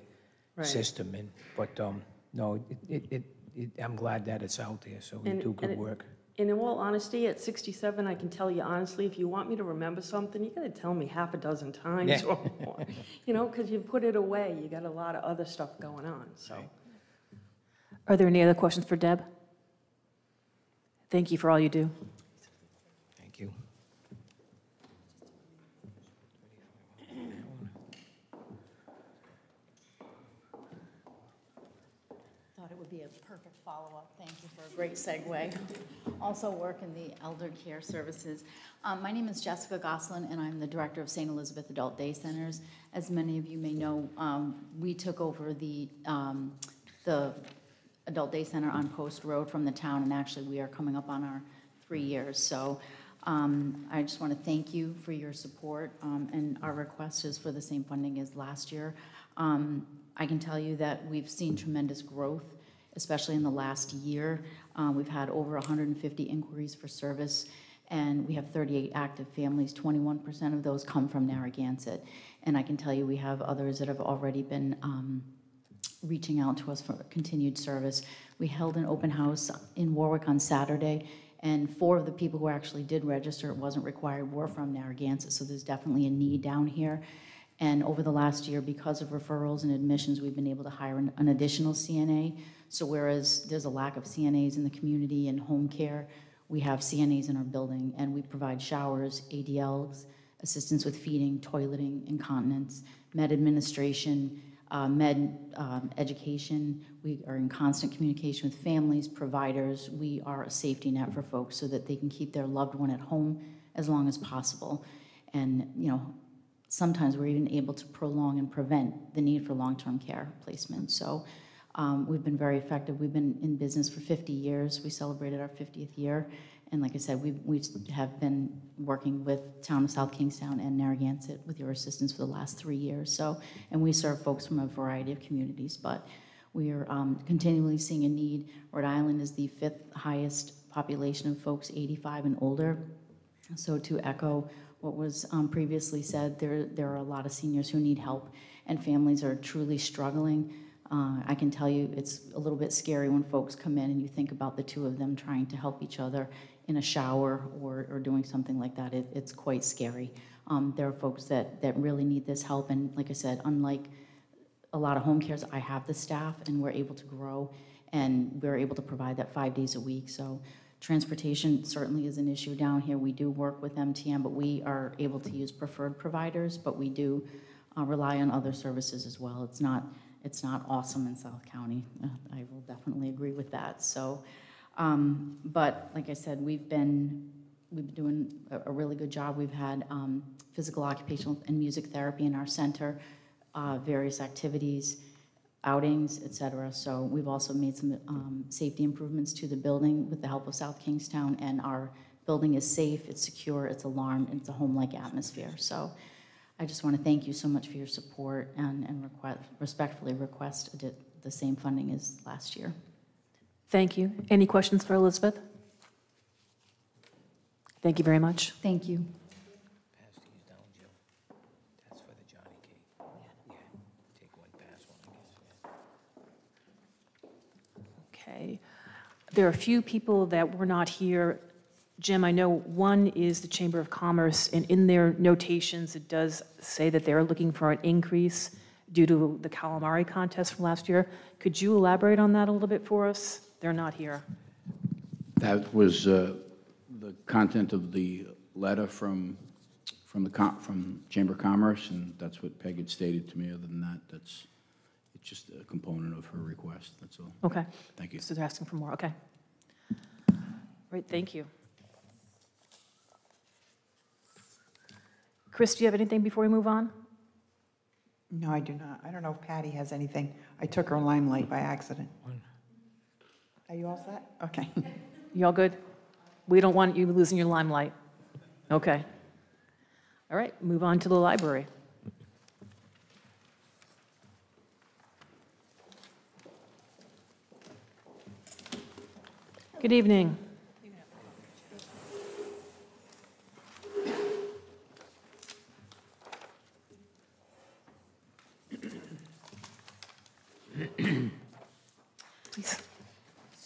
Right. system, and, but, um, no, it, it, it, it- I'm glad that it's out there, so we And- do and good it- work. And in all honesty, at 67, I can tell you honestly, if you want me to remember something, you gotta tell me half a dozen times Yeah. or more. You know, because you put it away, you got a lot of other stuff going on, so. Are there any other questions for Deb? Thank you for all you do. Thank you. Thought it would be a perfect follow-up. Thank you for a great segue. Also work in the elder care services. Um, My name is Jessica Goslin, and I'm the Director of St. Elizabeth Adult Day Centers. As many of you may know, um, we took over the, um, the Adult Day Center on Post Road from the town, and actually, we are coming up on our three years. So um, I just want to thank you for your support, um, and our request is for the same funding as last year. Um, I can tell you that we've seen tremendous growth, especially in the last year. Uh, We've had over 150 inquiries for service, and we have 38 active families. 21% of those come from Narragansett. And I can tell you, we have others that have already been um, reaching out to us for continued service. We held an open house in Warwick on Saturday, and four of the people who actually did register, it wasn't required, were from Narragansett, so there's definitely a need down here. And over the last year, because of referrals and admissions, we've been able to hire an an additional CNA. So whereas there's a lack of CNAs in the community and home care, we have CNAs in our building, and we provide showers, ADLs, assistance with feeding, toileting, incontinence, med administration, uh, med um, education. We are in constant communication with families, providers. We are a safety net for folks so that they can keep their loved one at home as long as possible. And, you know, sometimes we're even able to prolong and prevent the need for long-term care placement. So um, we've been very effective. We've been in business for 50 years. We celebrated our 50th year. And like I said, we we have been working with Town of South Kingstown and Narragansett with your assistance for the last three years. So, and we serve folks from a variety of communities, but we are um, continually seeing a need. Rhode Island is the fifth highest population of folks 85 and older. So to echo what was um, previously said, there, there are a lot of seniors who need help, and families are truly struggling. Uh, I can tell you, it's a little bit scary when folks come in and you think about the two of them trying to help each other in a shower or, or doing something like that. It, it's quite scary. Um, there are folks that, that really need this help, and like I said, unlike a lot of home cares, I have the staff, and we're able to grow, and we're able to provide that five days a week. So transportation certainly is an issue down here. We do work with MTM, but we are able to use preferred providers, but we do uh, rely on other services as well. It's not, it's not awesome in South County. Uh, I will definitely agree with that. So, um, but like I said, we've been, we've been doing a, a really good job. We've had um, physical, occupational, and music therapy in our center, uh, various activities, outings, et cetera. So we've also made some um, safety improvements to the building with the help of South Kingstown, and our building is safe, it's secure, it's alarmed, and it's a home-like atmosphere. So I just want to thank you so much for your support and, and request, respectfully request the- the same funding as last year. Thank you. Any questions for Elizabeth? Thank you very much. Thank you. Pass these down, Jill. That's for the Johnny cake. Yeah, take one, pass one, I guess, yeah. Okay. There are a few people that were not here. Jim, I know one is the Chamber of Commerce, and in their notations, it does say that they're looking for an increase due to the calamari contest from last year. Could you elaborate on that a little bit for us? They're not here. That was uh, the content of the letter from, from the, from Chamber of Commerce, and that's what Peg had stated to me. Other than that, that's, it's just a component of her request, that's all. Okay. Thank you. So they're asking for more, okay. Great, thank you. Chris, do you have anything before we move on? No, I do not. I don't know if Patty has anything. I took her limelight by accident. Are you all set? Okay. You all good? We don't want you losing your limelight. Okay. All right, move on to the library. Good evening.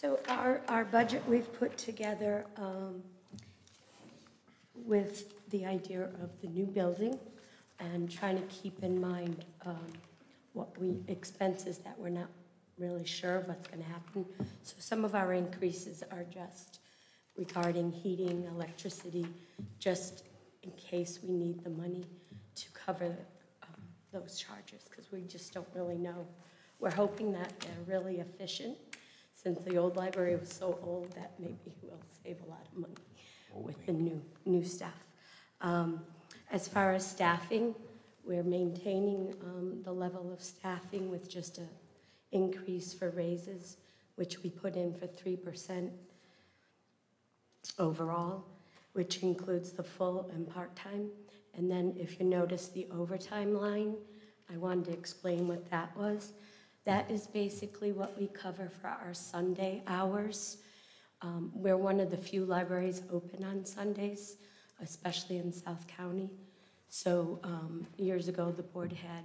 So our, our budget we've put together um, with the idea of the new building and trying to keep in mind um, what we, expenses that we're not really sure what's going to happen. So some of our increases are just regarding heating, electricity, just in case we need the money to cover um, those charges, because we just don't really know. We're hoping that they're really efficient, since the old library was so old that maybe we'll save a lot of money with the new, new stuff. Um, As far as staffing, we're maintaining um, the level of staffing with just a increase for raises, which we put in for 3% overall, which includes the full and part-time. And then if you notice the overtime line, I wanted to explain what that was. That is basically what we cover for our Sunday hours. Um, We're one of the few libraries open on Sundays, especially in South County. So um, years ago, the board had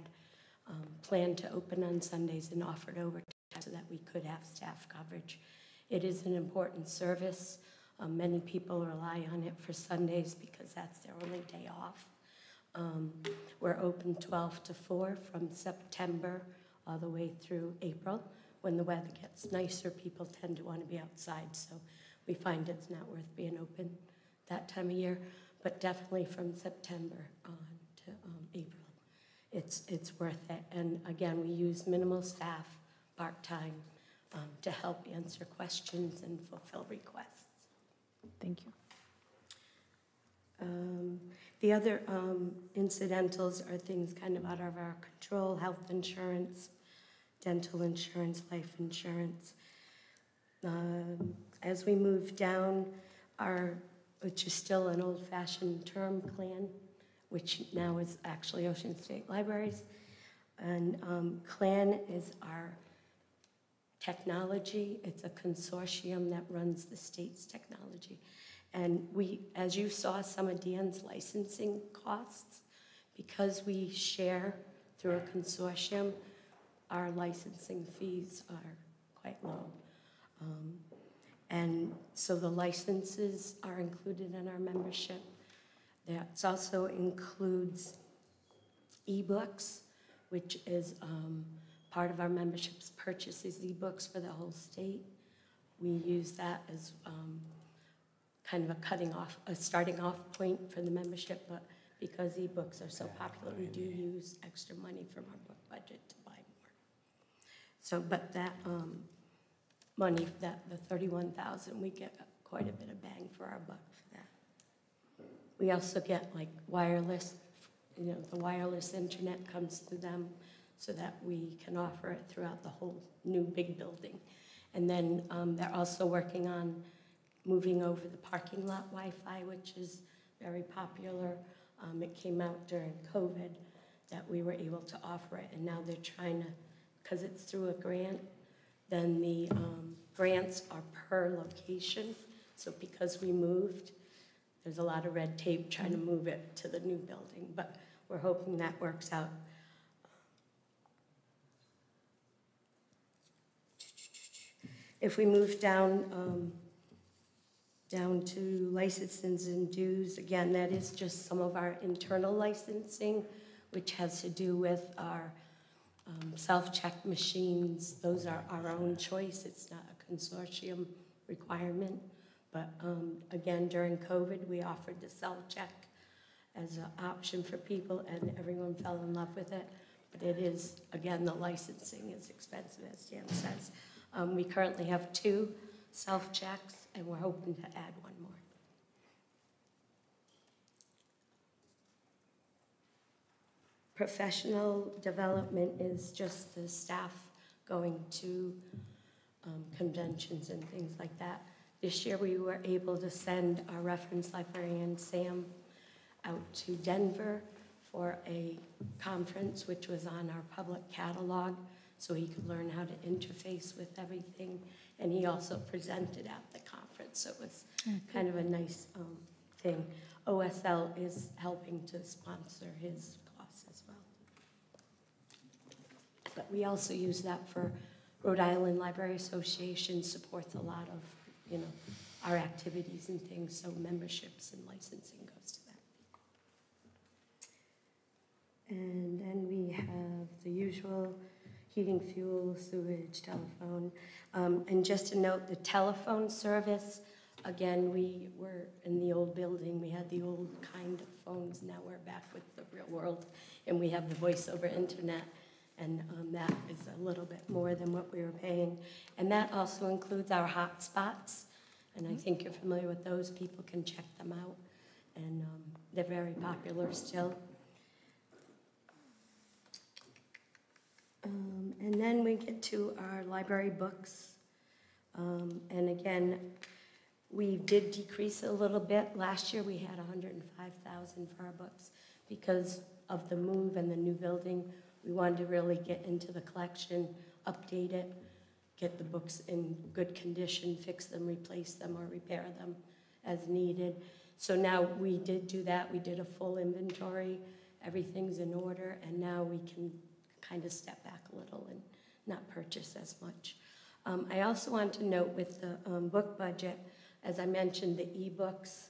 um, planned to open on Sundays and offered overtime so that we could have staff coverage. It is an important service. Um, Many people rely on it for Sundays because that's their only day off. Um, We're open 12 to 4 from September all the way through April. When the weather gets nicer, people tend to want to be outside, so we find it's not worth being open that time of year. But definitely from September on to um, April, it's, it's worth it. And again, we use minimal staff, part-time, um, to help answer questions and fulfill requests. Thank you. Um, The other um, incidentals are things kind of out of our control, health insurance, dental insurance, life insurance. Um, As we move down, our, which is still an old-fashioned term plan, which now is actually Ocean State Libraries. And um, CLAN is our technology. It's a consortium that runs the state's technology. And we, as you saw, some of Dan's licensing costs, because we share through a consortium, our licensing fees are quite low. Um, And so the licenses are included in our membership. That also includes ebooks, which is um, part of our membership's purchases ebooks for the whole state. We use that as um, kind of a cutting off, a starting off point for the membership, but because ebooks are so popular, we do use extra money from our book budget to buy more. So, but that um, money, that, the 31,000, we get quite a bit of bang for our buck for that. We also get like wireless, you know, the wireless internet comes through them so that we can offer it throughout the whole new big building. And then um, they're also working on moving over the parking lot Wi-Fi, which is very popular. Um, It came out during COVID that we were able to offer it, and now they're trying to, because it's through a grant, then the um, grants are per location. So because we moved, there's a lot of red tape trying to move it to the new building, but we're hoping that works out. If we move down, um, down to licenses and dues, again, that is just some of our internal licensing, which has to do with our um, self-check machines. Those are our own choice, it's not a consortium requirement. But um, again, during COVID, we offered the self-check as an option for people, and everyone fell in love with it. But it is, again, the licensing is expensive, as Dan says. Um, We currently have two self-checks, and we're hoping to add one more. Professional development is just the staff going to um, conventions and things like that. This year, we were able to send our reference librarian, Sam, out to Denver for a conference, which was on our public catalog, so he could learn how to interface with everything. And he also presented at the conference, so it was kind of a nice um, thing. OSL is helping to sponsor his costs as well. But we also use that for Rhode Island Library Association supports a lot of, you know, our activities and things, so memberships and licensing goes to that. And then we have the usual heating, fuel, sewage, telephone. Um, And just to note, the telephone service, again, we were in the old building, we had the old kind of phones, now we're back with the real world, and we have the voice over internet, and um, that is a little bit more than what we were paying. And that also includes our hotspots, and I think you're familiar with those, people can check them out, and um, they're very popular still. Um, And then we get to our library books. Um, And again, we did decrease a little bit. Last year, we had 105,000 for our books because of the move and the new building. We wanted to really get into the collection, update it, get the books in good condition, fix them, replace them, or repair them as needed. So now we did do that. We did a full inventory. Everything's in order, and now we can kind of step back a little and not purchase as much. Um, I also want to note with the um, book budget, as I mentioned, the ebooks,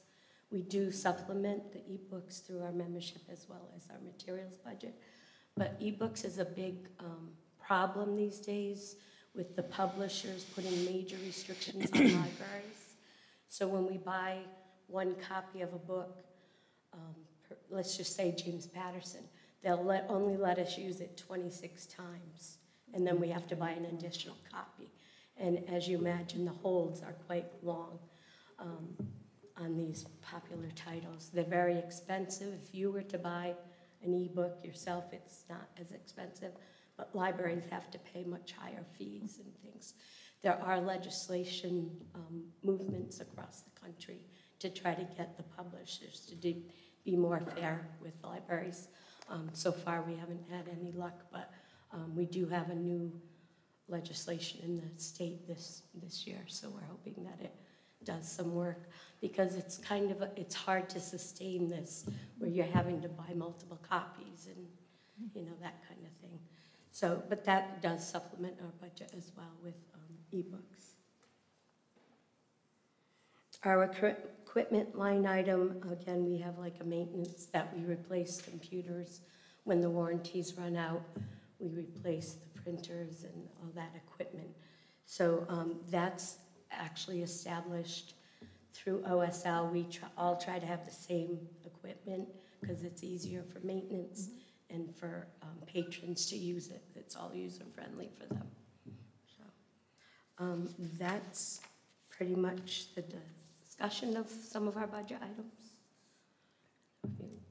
We do supplement the ebooks through our membership as well as our materials budget. But ebooks is a big um, problem these days with the publishers putting major restrictions on libraries. So when we buy one copy of a book, um, per- let's just say James Patterson, they'll let, only let us use it 26 times, and then we have to buy an additional copy. And as you imagine, the holds are quite long um, on these popular titles. They're very expensive. If you were to buy an ebook yourself, it's not as expensive, but libraries have to pay much higher fees and things. There are legislation um, movements across the country to try to get the publishers to do, be more fair with libraries. Um, So far, we haven't had any luck, but um, we do have a new legislation in the state this, this year, so we're hoping that it does some work, because it's kind of, a- it's hard to sustain this, where you're having to buy multiple copies and, you know, that kind of thing. So, but that does supplement our budget as well with um, ebooks. Our equi- equipment line item, again, we have like a maintenance that we replace computers when the warranties run out. We replace the printers and all that equipment. So um, that's actually established through OSL. We all try to have the same equipment because it's easier for maintenance and for um, patrons to use it. It's all user-friendly for them. So um, That's pretty much the discussion of some of our budget items.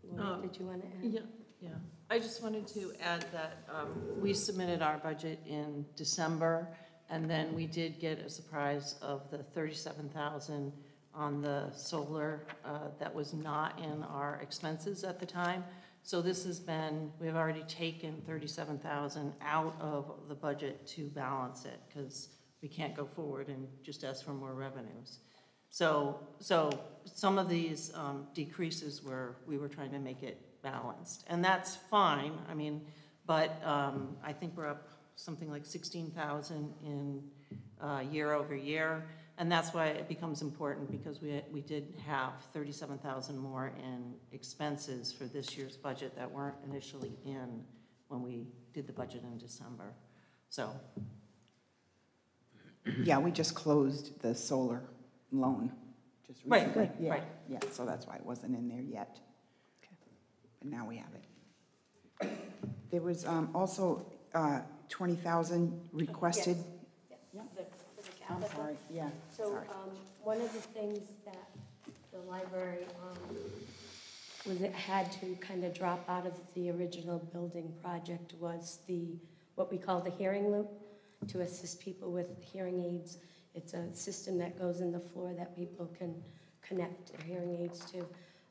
Lori, Um, Did you want to add? Yeah, yeah. I just wanted to add that um, we submitted our budget in December, and then we did get a surprise of the 37,000 on the solar uh, that was not in our expenses at the time. So this has been, we've already taken 37,000 out of the budget to balance it, because we can't go forward and just ask for more revenues. So, so some of these um, decreases were, we were trying to make it balanced. And that's fine, I mean, but um, I think we're up something like 16,000 in uh, year over year. And that's why it becomes important, because we, we did have 37,000 more in expenses for this year's budget that weren't initially in when we did the budget in December. So, Yeah, we just closed the solar loan just Right, recently. right, Yeah, right. Yeah, so that's why it wasn't in there yet. But now we have it. There was um, also uh, 20,000 requested. Yeah, the- for the I'm capital. sorry, yeah, So sorry. um, one of the things that the library um, was it had to kind of drop out of the original building project was the, what we call the hearing loop, to assist people with hearing aids. It's a system that goes in the floor that people can connect their hearing aids to.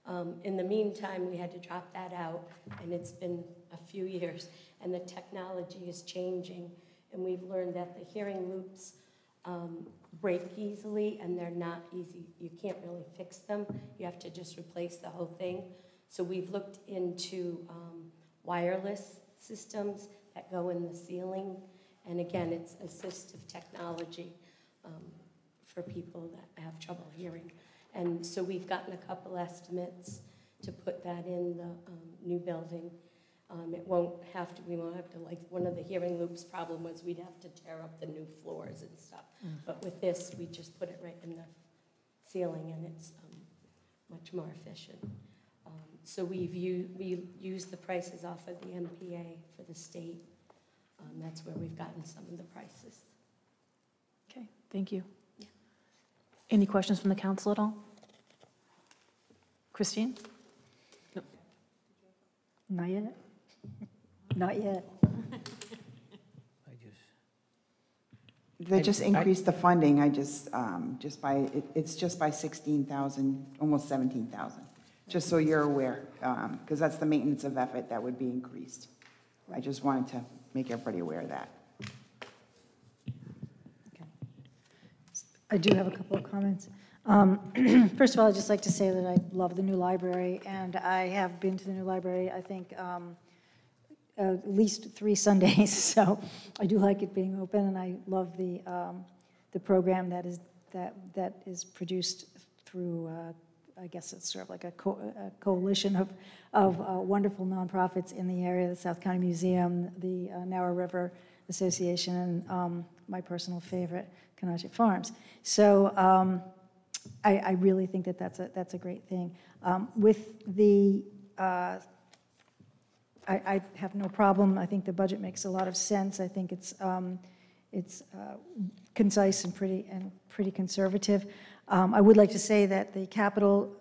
Um, In the meantime, we had to drop that out, and it's been a few years, and the technology is changing, and we've learned that the hearing loops um, break easily, and they're not easy, you can't really fix them, you have to just replace the whole thing. So we've looked into um, wireless systems that go in the ceiling, and again, it's assistive technology um, for people that have trouble hearing. And so we've gotten a couple estimates to put that in the um, new building. Um, It won't have to, we won't have to, like, one of the hearing loops problem was we'd have to tear up the new floors and stuff. Mm. But with this, we just put it right in the ceiling, and it's um, much more efficient. Um, So we've used, we used the prices off of the MPA for the state. Um, That's where we've gotten some of the prices. Okay, thank you. Any questions from the council at all? Christine? No. Not yet? Not yet. I just, They just I- increased the funding, I just, um, just by, it- it's just by 16,000, almost 17,000, just so you're aware, because that's the maintenance of effort that would be increased. I just wanted to make everybody aware of that. I do have a couple of comments. Um, First of all, I'd just like to say that I love the new library, and I have been to the new library, I think, um, at least three Sundays, so I do like it being open, and I love the, um, the program that is, that, that is produced through uh, I guess it's sort of like a co- a coalition of, of uh, wonderful nonprofits in the area, the South County Museum, the uh, Narrow River Association, and um, my personal favorite, Canonchet Farms. So um, I, I really think that that's a, that's a great thing. Um, With the, uh, I, I have no problem, I think the budget makes a lot of sense, I think it's, um, it's uh, concise and pretty, and pretty conservative. Um, I would like to say that the capital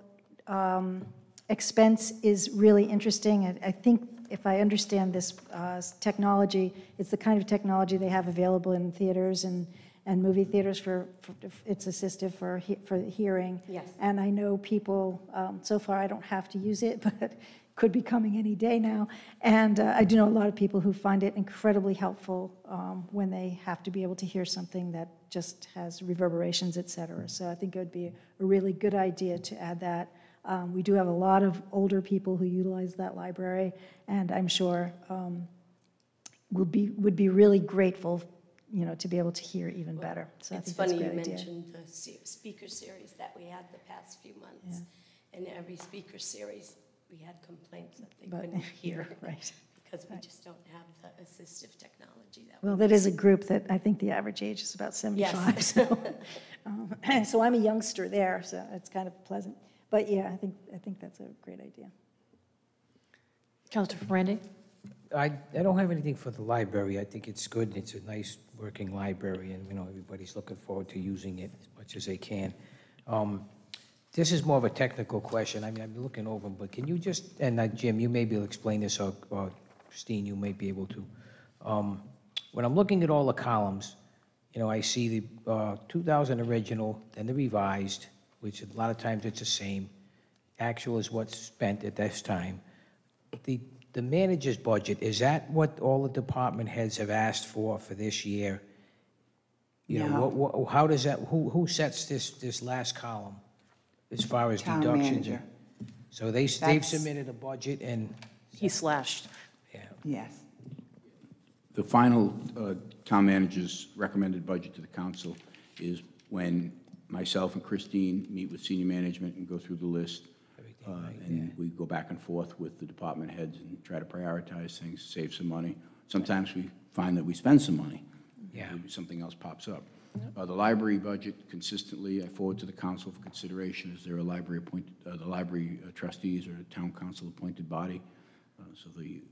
um, expense is really interesting. I I think, if I understand this uh, technology, it's the kind of technology they have available in theaters and, and movie theaters for, for- it's assistive for, he- for hearing. Yes. And I know people, um, so far I don't have to use it, but could be coming any day now. And uh, I do know a lot of people who find it incredibly helpful um, when they have to be able to hear something that just has reverberations, et cetera. So I think it would be a really good idea to add that. Um, We do have a lot of older people who utilize that library, and I'm sure um, would be, would be really grateful, you know, to be able to hear even better. So I It's think that's a funny you great idea. mentioned the speaker series that we had the past few months. And every speaker series, we had complaints that they But- couldn't hear. right. Because we Right. just don't have the assistive technology that we Well, that is a group that, I think the average age is about 75, Yes. so, um, so I'm a youngster there, so it's kind of pleasant. But yeah, I think, I think that's a great idea. Counselor Ferrandi? I, I don't have anything for the library. I think it's good. It's a nice working library, and, you know, everybody's looking forward to using it as much as they can. Um, This is more of a technical question. I mean, I'm looking over, 'em, but can you just, and uh, Jim, you maybe will explain this, or or Christine, you may be able to. Um, When I'm looking at all the columns, you know, I see the uh, 2000 original, then the revised, which a lot of times it's the same. Actual is what's spent at this time. The, the manager's budget, is that what all the department heads have asked for for this year? You know, what, what, how does that, who, who sets this, this last column as far as Town deductions? manager. So they, they've That's- submitted a budget and, He slashed. Yeah, Yes. The final uh, town manager's recommended budget to the council is when myself and Christine meet with senior management and go through the list. Uh, And we go back and forth with the department heads and try to prioritize things, save some money. Sometimes we find that we spend some money. Yeah. Maybe something else pops up. Uh, The library budget consistently, I forward to the council for consideration. Is there a library appointed, uh, the library uh, trustees or a town council appointed body? Uh, So the,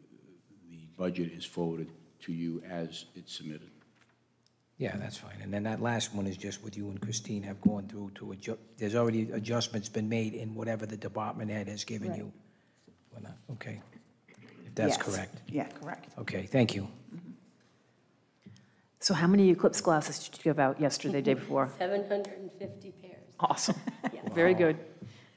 the budget is forwarded to you as it's submitted. Yeah, that's fine. And then that last one is just what you and Christine have gone through to adjust, there's already adjustments been made in whatever the department head has given Right. you. Well, not- Okay, if that's Yes. correct. Yeah, correct. Okay, thank you. So how many Eclipse glasses did you give out yesterday, day before? 750 pairs. Awesome. Yes. Very good.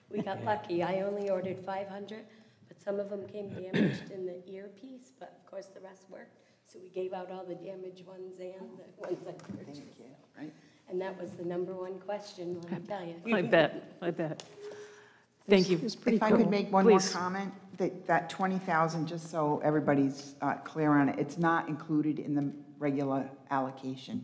We got lucky. I only ordered 500, but some of them came damaged in the earpiece, but of course the rest worked. So we gave out all the damaged ones and the ones I purchased. Right? And that was the number one question, let me tell you. I bet, I bet. Thank you. If I could make one more Please. comment, that, that 20,000, just so everybody's uh, clear on it, it's not included in the regular allocation.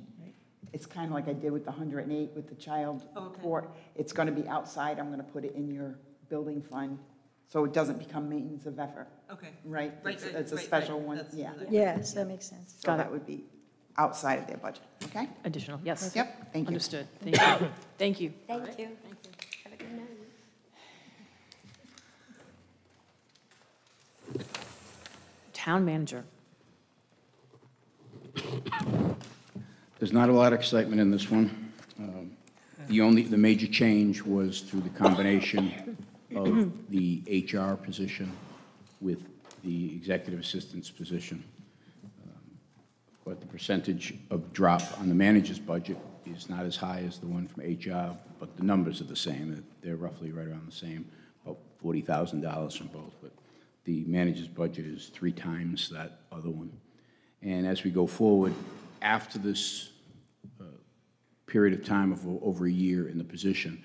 It's kind of like I did with the 108 with the child court. It's going to be outside, I'm going to put it in your building fund, so it doesn't become maintenance of effort. Okay. Right? Right, It's right, it's a right, special right. one, That's yeah. really- Yes, that makes sense. So Got that it. would be outside of their budget, okay? Additional, yes. Yep, thank you. Understood. Thank you. Thank you. Thank you. Have a good night. Town manager. There's not a lot of excitement in this one. Um, The only, the major change was through the combination of the HR position with the executive assistant's position. Um, But the percentage of drop on the manager's budget is not as high as the one from HR, but the numbers are the same. They're roughly right around the same, about $40,000 from both. But the manager's budget is three times that other one. And as we go forward, after this uh, period of time of over a year in the position,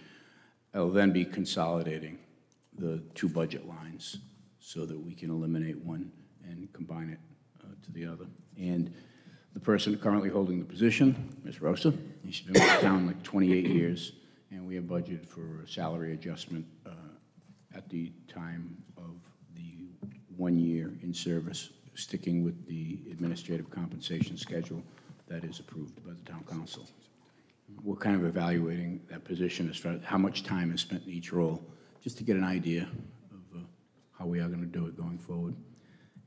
I'll then be consolidating the two budget lines so that we can eliminate one and combine it uh, to the other. And the person currently holding the position, Ms. Rosa, she's been with the town like 28 years, and we have budgeted for a salary adjustment uh, at the time of the one year in service, sticking with the administrative compensation schedule that is approved by the town council. We're kind of evaluating that position as far as how much time is spent in each role, just to get an idea of uh, how we are going to do it going forward.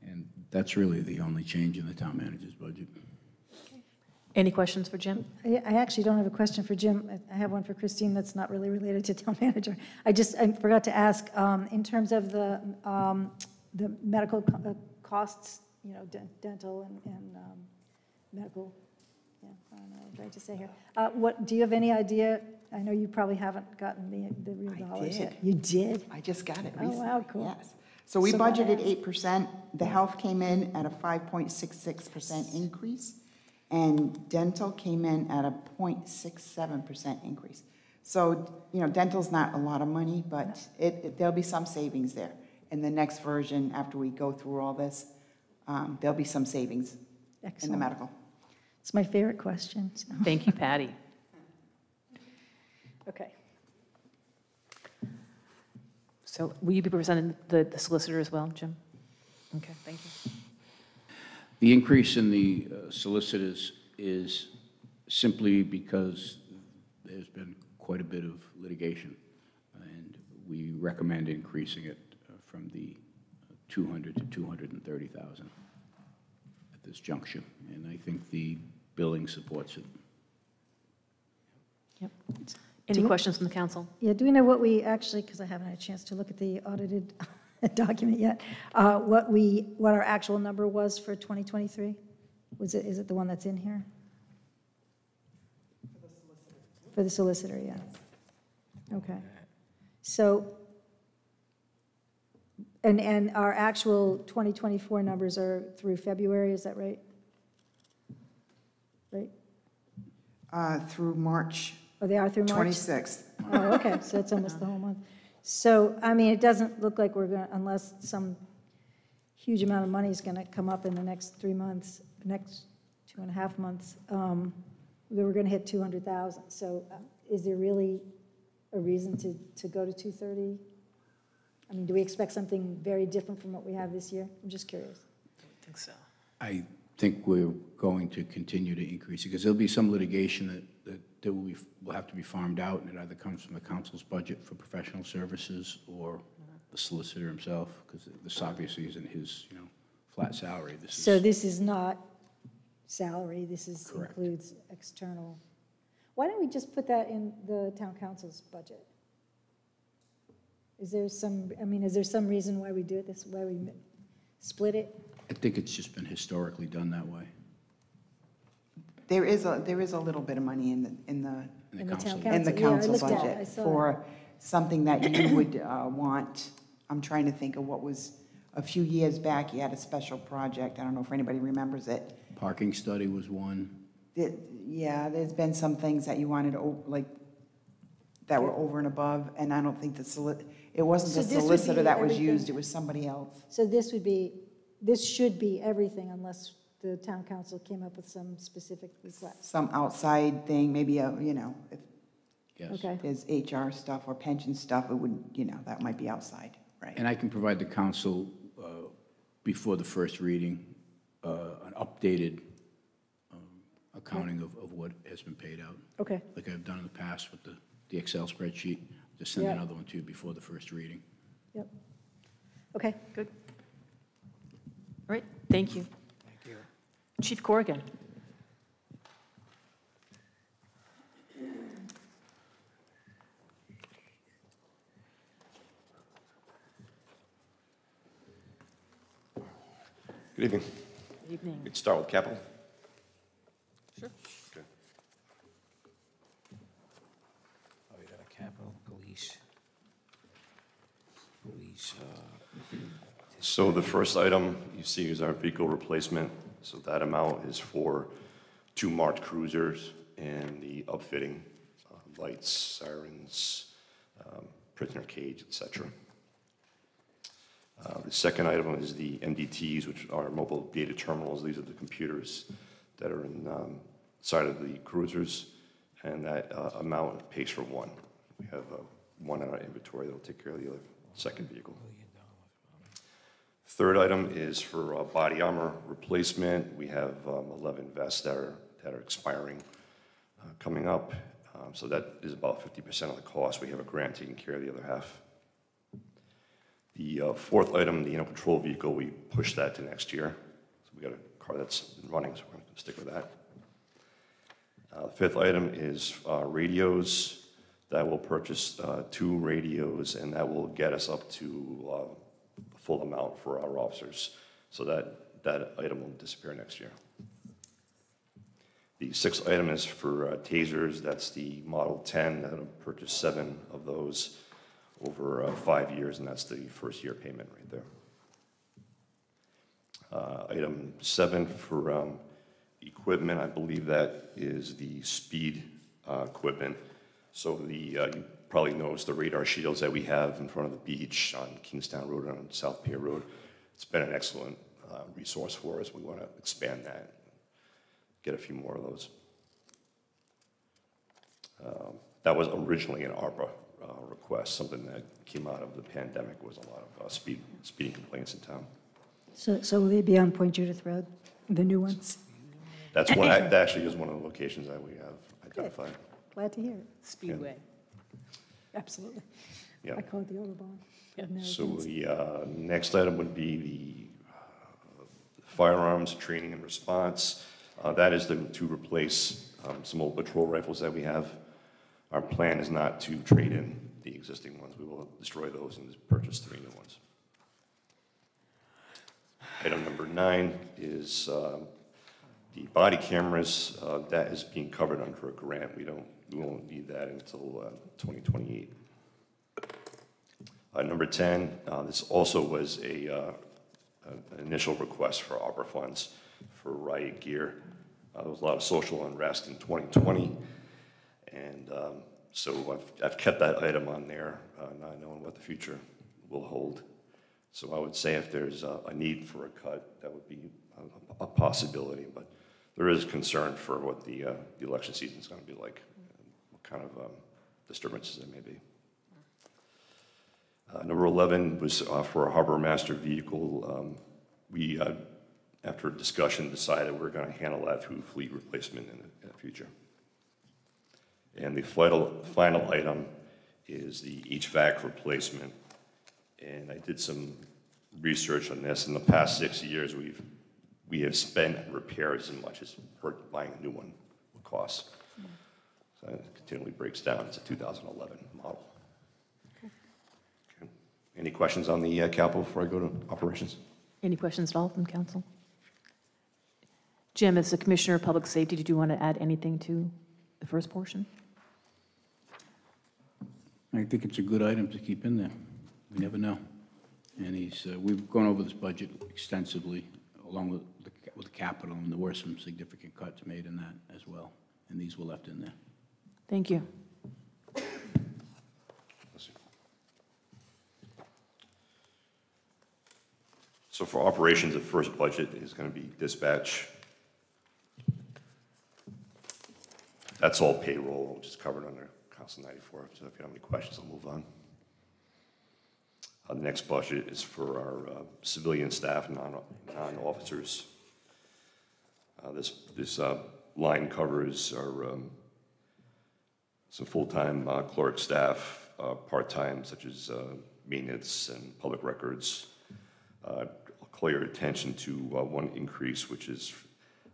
And that's really the only change in the town manager's budget. Any questions for Jim? I I actually don't have a question for Jim. I- I have one for Christine that's not really related to town manager. I just, I forgot to ask, um, in terms of the, um, the medical co- uh, costs, you know, den- dental and, and um, medical, yeah, I don't know what I'm trying to say here. Uh, What, do you have any idea? I know you probably haven't gotten the, the real dollars yet. did. You did? I just got it Oh, recently. wow, cool. Yes. So we So that budgeted adds- eight percent. The health came in at a five point six six percent increase, and dental came in at a 0.67 percent increase. So, you know, dental's not a lot of money, but it, it- there'll be some savings there. In the next version, after we go through all this, um, there'll be some savings in the Excellent. medical. It's my favorite question. so. Thank you, Patty. Okay. So will you be presenting the the solicitor as well, Jim? Okay, thank you. The increase in the uh, solicitors is simply because there's been quite a bit of litigation, and we recommend increasing it uh, from the 200 to 230,000 at this juncture, and I think the billing supports it. Yep. Do Any you- questions from the council? Yeah, do we know what we actually, because I haven't had a chance to look at the audited document yet, uh, what we, what our actual number was for 2023? Was it, is it the one that's in here? For the solicitor, For the solicitor, yeah. Okay. So, and, and our actual 2024 numbers are through February, is that right? Right? Uh, Through March Oh, they are through March? 26th. Oh, okay, so it's almost the whole month. So, I mean, it doesn't look like we're going, to unless some huge amount of money is going to come up in the next three months, next two and a half months, um, that we're going to hit 200,000. So uh, is there really a reason to, to go to 230? I mean, do we expect something very different from what we have this year? I'm just curious. I think so. I think we're going to continue to increase it, because there'll be some litigation that, that, will be, will have to be farmed out, and it either comes from the council's budget for professional services or the solicitor himself, because this obviously isn't his, you know, flat salary. This So is, this is not salary, this is, Correct. includes external. Why don't we just put that in the town council's budget? Is there some, I mean, is there some reason why we do it this, why we split it? I think it's just been historically done that way. There is a, there is a little bit of money in the, in the, In In the the town council. in the council, yeah, I council looked at it, I budget saw it. for something that you would uh, want. I'm trying to think of what was, a few years back, you had a special project. I don't know if anybody remembers it. Parking study was one. It- Yeah, there's been some things that you wanted, o- like, that were over and above, and I don't think the soli, it wasn't So the this would solicitor that was everything. used, it was somebody else. So this would be, this should be everything unless the town council came up with some specific request. Some outside thing, maybe a, you know, if Yes. Okay, there's HR stuff or pension stuff, it wouldn't, you know, that might be outside, right? And I can provide the council, uh, before the first reading, uh, an updated um, accounting of, of what has been paid out, okay, like I've done in the past with the, the Excel spreadsheet. Just send Yeah. another one to you before the first reading. yep. Okay, Good. All right. Thank you. Chief Corrigan? Good evening. Good evening. We'd start with capital. Sure. Okay. Oh, you got a capital, police. Police, uh, So the first item you see is our vehicle replacement. So that amount is for two marked cruisers and the upfitting, uh, lights, sirens, um, prisoner cage, etc. Uh, The second item is the MDTs, which are mobile data terminals. These are the computers that are in um, side of the cruisers, and that uh, amount pays for one. We have uh, one in our inventory that'll take care of the other second vehicle. Third item is for uh, body armor replacement. We have um, 11 vests that are, that are expiring uh, coming up. Um, So that is about 50% of the cost. We have a grant taking care of the other half. The uh, fourth item, the animal control vehicle, we pushed that to next year. So we got a car that's running, so we're going to stick with that. Uh, Fifth item is uh, radios. That will purchase uh, two radios, and that will get us up to the full amount for our officers. So that, that item will disappear next year. The sixth item is for uh, tasers. That's the Model 10. That'll purchase seven of those over uh, five years, and that's the first year payment right there. Uh, Item seven for um, equipment, I believe that is the speed uh, equipment. So the, uh, probably knows the radar shields that we have in front of the beach on Kingstown Road and on South Pier Road. It's been an excellent uh, resource for us. We want to expand that, get a few more of those. Um, That was originally an ARPA uh, request, something that came out of the pandemic was a lot of uh, speed, speeding complaints in town. So, so will they be on Point Judith Road, the new ones? That's one, that actually is one of the locations that we have identified. Glad to hear it. Speedway. Absolutely. Yeah. I call it the Autobahn. of So the uh, next item would be the uh, firearms training and response. Uh, That is to to replace um, some old patrol rifles that we have. Our plan is not to trade in the existing ones. We will destroy those and just purchase three new ones. Item number nine is um, the body cameras. uh, That is being covered under a grant. We don't, we won't need that until uh, 2028. Uh, Number 10, uh, this also was a, uh, an initial request for ARPA funds for riot gear. Uh, There was a lot of social unrest in 2020, and um, so I've, I've kept that item on there, not knowing what the future will hold. So I would say if there's a, a need for a cut, that would be a, a possibility, but there is concern for what the, uh, the election season is going to be like, kind of um, disturbances there may be. Uh, Number 11 was uh, for a harbor master vehicle. Um, We, uh, after discussion, decided we're going to handle that through fleet replacement in the, in the future. And the final, final item is the HVAC replacement. And I did some research on this. In the past six years, we've, we have spent repairs as much as buying a new one would cost. So it continually breaks down. It's a 2011 model. Okay. Any questions on the uh, capital before I go to operations? Any questions at all from council? Jim, as the Commissioner of Public Safety, did you want to add anything to the first portion? I think it's a good item to keep in there. We never know. And he's, uh, we've gone over this budget extensively, along with the, with the capital, and there were some significant cuts made in that as well, and these were left in there. Thank you. So for operations, the first budget is going to be dispatch. That's all payroll, which is covered under Council 94. So if you have any questions, I'll move on. Uh, The next budget is for our uh, civilian staff, non- non-officers. Uh, This, this uh, line covers our, um, some full-time uh, clerk staff, uh, part-time such as uh, maintenance and public records. Uh, I'll Call your attention to uh, one increase, which is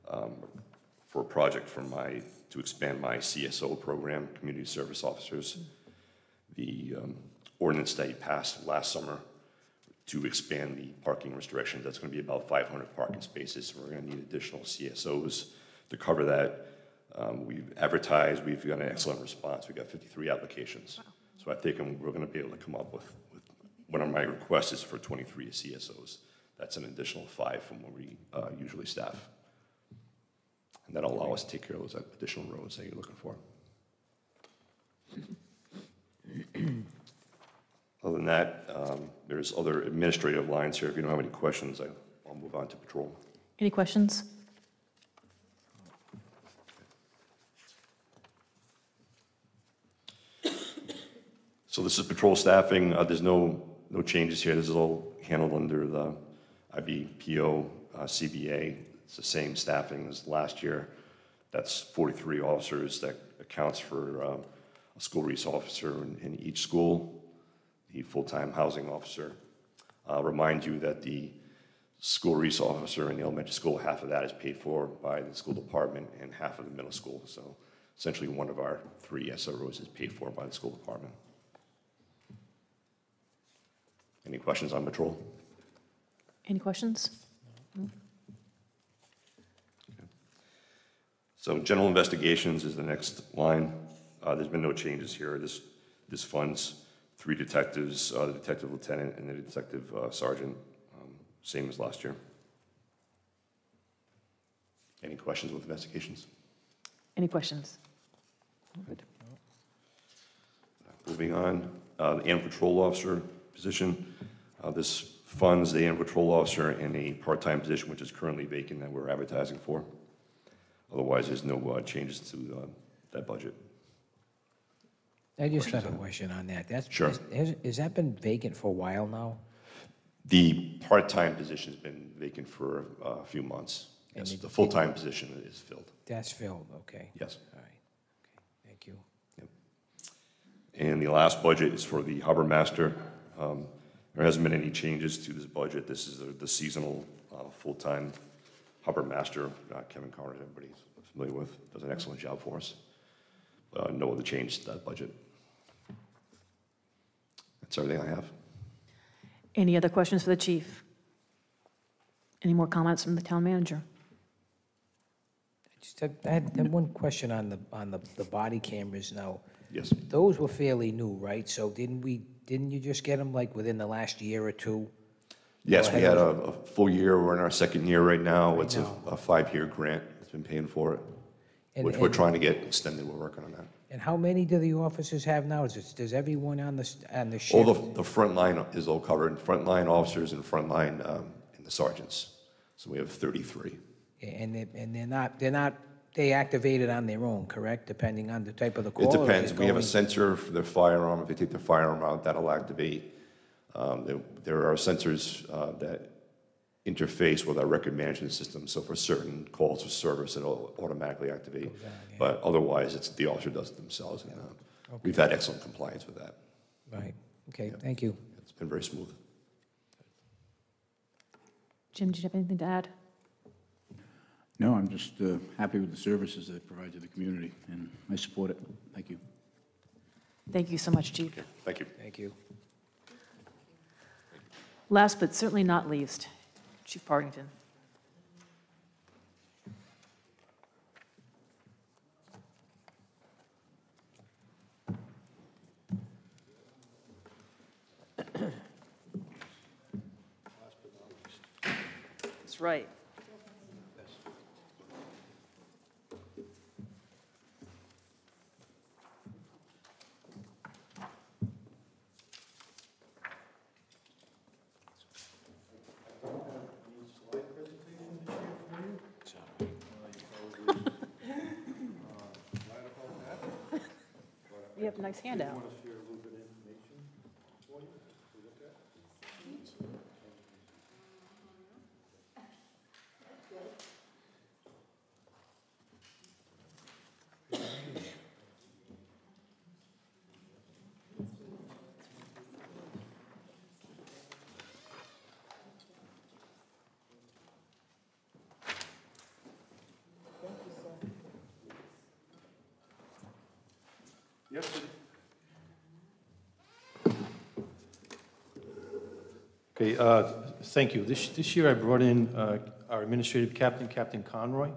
um, for a project for my, to expand my CSO program, Community Service Officers. The um, ordinance that you passed last summer to expand the parking restrictions, that's going to be about 500 parking spaces. We're going to need additional CSOs to cover that. Um, We've advertised, we've got an excellent response. We've got 53 applications. So I think I'm- we're going to be able to come up with, with, one of my requests is for 23 CSOs. That's an additional five from what we uh, usually staff. And that'll allow us to take care of those additional roads that you're looking for. Other than that, um, there's other administrative lines here. If you don't have any questions, I- I'll move on to patrol. Any questions? So this is patrol staffing. Uh, There's no no changes here. This is all handled under the IBPO uh, CBA. It's the same staffing as last year. That's 43 officers. That accounts for um, a school resource officer in, in each school, the full-time housing officer. I'll remind you that the school resource officer in the elementary school, half of that is paid for by the school department and half of the middle school. So essentially, one of our three SROs is paid for by the school department. Any questions on patrol? Any questions? So general investigations is the next line. Uh, There's been no changes here. This, this funds three detectives, uh, the detective lieutenant and the detective uh, sergeant, um, same as last year. Any questions with investigations? Any questions? Moving on, uh, the animal patrol officer position. Uh, This funds the animal patrol officer in a part-time position, which is currently vacant that we're advertising for. Otherwise, there's no uh, changes to uh, that budget. I just have a question on that. That's, Sure. has- has, has that been vacant for a while now? The part-time position's been vacant for uh, a few months. Yes, the full-time position is filled. That's filled, okay. Yes. All right, okay, thank you. And the last budget is for the harbor master. Um, There hasn't been any changes to this budget. This is the- the seasonal, uh, full-time harbor master, uh, Kevin Carter, everybody's familiar with, does an excellent job for us. Uh, No other change to that budget. That's everything I have. Any other questions for the chief? Any more comments from the town manager? Just had, I had had one question on the, on the, the body cameras now. Yes. Those were fairly new, right? So didn't we, didn't you just get them like within the last year or two? Yes, we had a, a full year, we're in our second year right now. It's a, know. a five-year grant that's been paying for it, And- which we're and- trying to get extended, we're working on that. And how many do the officers have now? Is it, does everyone on the, s- on the All shift? the, the front line is all covered, front line officers and front line, um, and the sergeants. So we have 33. And they, and they're not, they're not, they activate it on their own, correct? Depending on the type of the call? It or depends. We have a go sensor for the firearm. If they take the firearm out, that'll activate. Um, there, there are sensors, uh, that interface with our record management system. So for certain calls for service, it'll automatically activate. But otherwise, it's, the officer does it themselves. And, uh, we've had excellent compliance with that. Right, okay, thank you. It's been very smooth. Jim, did you have anything to add? No, I'm just uh, happy with the services they provide to the community, and I support it. Thank you. Thank you so much, chief. Thank you. Thank you. Last but certainly not least, Chief Partington. That's right. You have a nice handout. Yes, Okay, uh, thank you. This, this year I brought in uh, our administrative captain, Captain Conroy,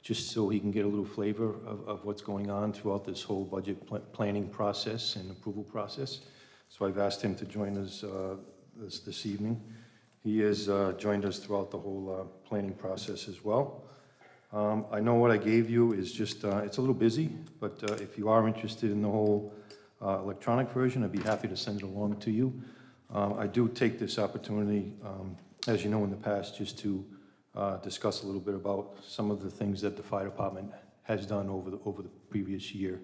just so he can get a little flavor of, of what's going on throughout this whole budget pl- planning process and approval process. So I've asked him to join us uh, this, this evening. He has uh, joined us throughout the whole uh, planning process as well. Um, I know what I gave you is just, uh, it's a little busy, but uh, if you are interested in the whole uh, electronic version, I'd be happy to send it along to you. Um, I do take this opportunity, um, as you know in the past, just to uh, discuss a little bit about some of the things that the fire department has done over the, over the previous year.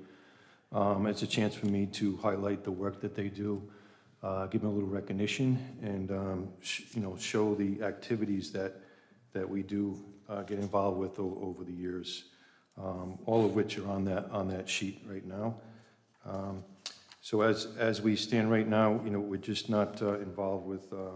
Um, It's a chance for me to highlight the work that they do, uh, give them a little recognition and, um, you know, show the activities that, that we do uh, get involved with o- over the years, um, all of which are on that, on that sheet right now. Um, So as, as we stand right now, you know, we're just not uh, involved with uh,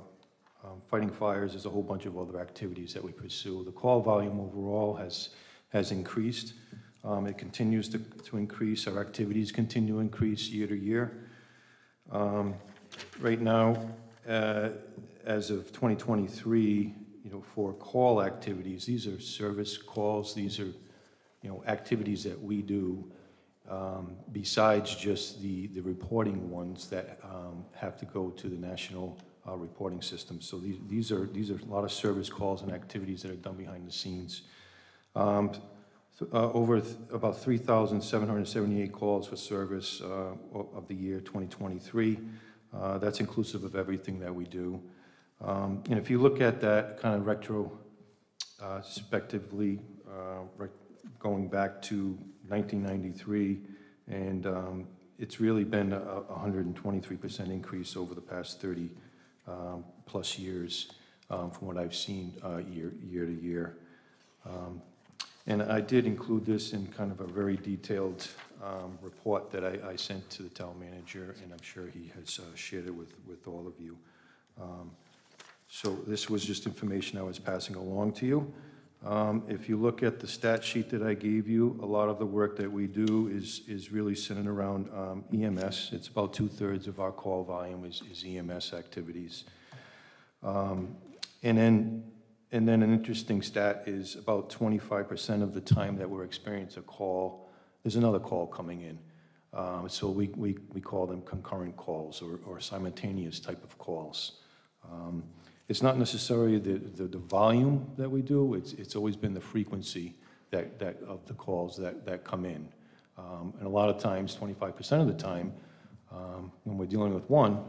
um, fighting fires. There's a whole bunch of other activities that we pursue. The call volume overall has, has increased. Um, It continues to, to increase. Our activities continue to increase year to year. Um, Right now, uh, as of 2023, you know, for call activities, these are service calls, these are, you know, activities that we do um, besides just the, the reporting ones that um, have to go to the national uh, reporting system. So these, these are, these are a lot of service calls and activities that are done behind the scenes. Um, th- uh, Over th- about 3,778 calls for service uh, of the year 2023. Uh, That's inclusive of everything that we do. Um, And if you look at that kind of retrospectively, uh, rec- going back to 1993, and um, it's really been a a 123% increase over the past 30 um, plus years um, from what I've seen uh, year, year to year. Um, And I did include this in kind of a very detailed um, report that I, I sent to the town manager, and I'm sure he has uh, shared it with, with all of you. Um, So this was just information I was passing along to you. Um, If you look at the stat sheet that I gave you, a lot of the work that we do is, is really centered around um, EMS. It's about two-thirds of our call volume is, is EMS activities. Um, And then, and then an interesting stat is about 25% of the time that we're experiencing a call, there's another call coming in. Um, So we, we, we call them concurrent calls or, or simultaneous type of calls. Um, It's not necessarily the, the, the volume that we do, it's, it's always been the frequency that, that, of the calls that, that come in. Um, And a lot of times, 25% of the time, um, when we're dealing with one,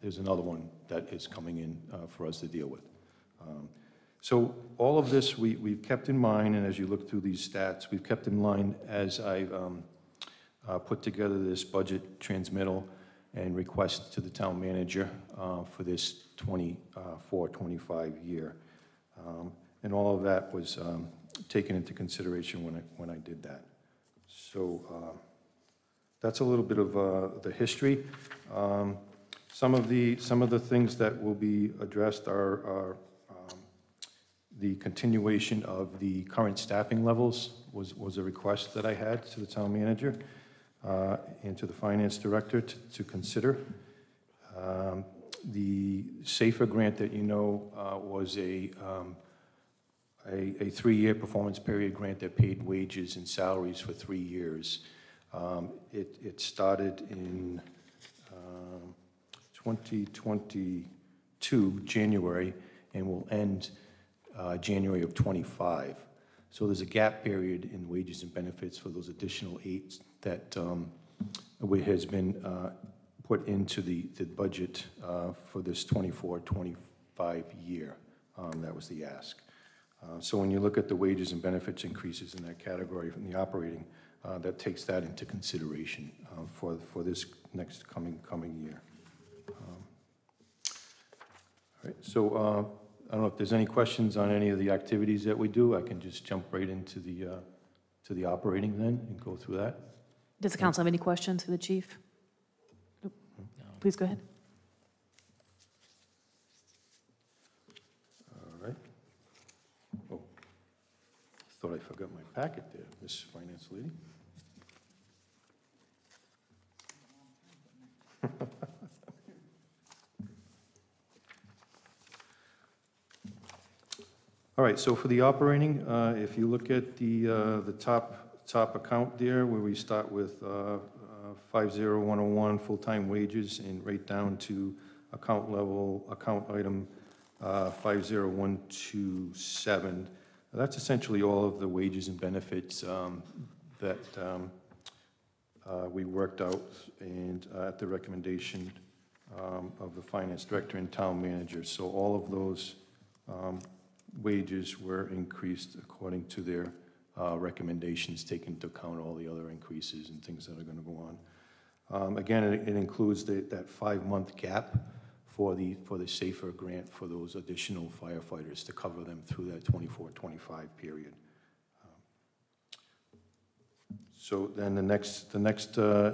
there's another one that is coming in uh, for us to deal with. Um, So all of this, we, we've kept in mind, and as you look through these stats, we've kept in mind as I've um, uh, put together this budget transmittal and request to the town manager uh, for this 24, 25 year. Um, And all of that was um, taken into consideration when I, when I did that. So uh, that's a little bit of uh, the history. Um, Some of the, some of the things that will be addressed are, are um, the continuation of the current staffing levels was, was a request that I had to the town manager uh, and to the finance director to to consider. Um, The SAFER grant that you know uh, was a, um, a, a three-year performance period grant that paid wages and salaries for three years. Um, It, it started in um, 2022, January, and will end uh, January of '25. So there's a gap period in wages and benefits for those additional eight that um, we- has been uh, put into the, the budget uh, for this 24, 25 year. Um, That was the ask. Uh, So when you look at the wages and benefits increases in that category from the operating, uh, that takes that into consideration uh, for, for this next coming, coming year. Um, All right, so uh, I don't know if there's any questions on any of the activities that we do. I can just jump right into the, uh, to the operating then and go through that. Does the council have any questions for the chief? Nope. Please go ahead. All right. Oh, thought I forgot my packet there, Miss Finance Lady. All right, so for the operating, uh, if you look at the, uh, the top, top account there, where we start with uh, uh, 50101, full-time wages, and right down to account level, account item uh, 50127, that's essentially all of the wages and benefits um, that um, uh, we worked out, and uh, at the recommendation um, of the finance director and town manager. So all of those um, wages were increased according to their uh, recommendations, taking into account all the other increases and things that are going to go on. Um, Again, it it includes the- that five-month gap for the, for the SAFER grant for those additional firefighters to cover them through that 24-25 period. So then the next, the next uh,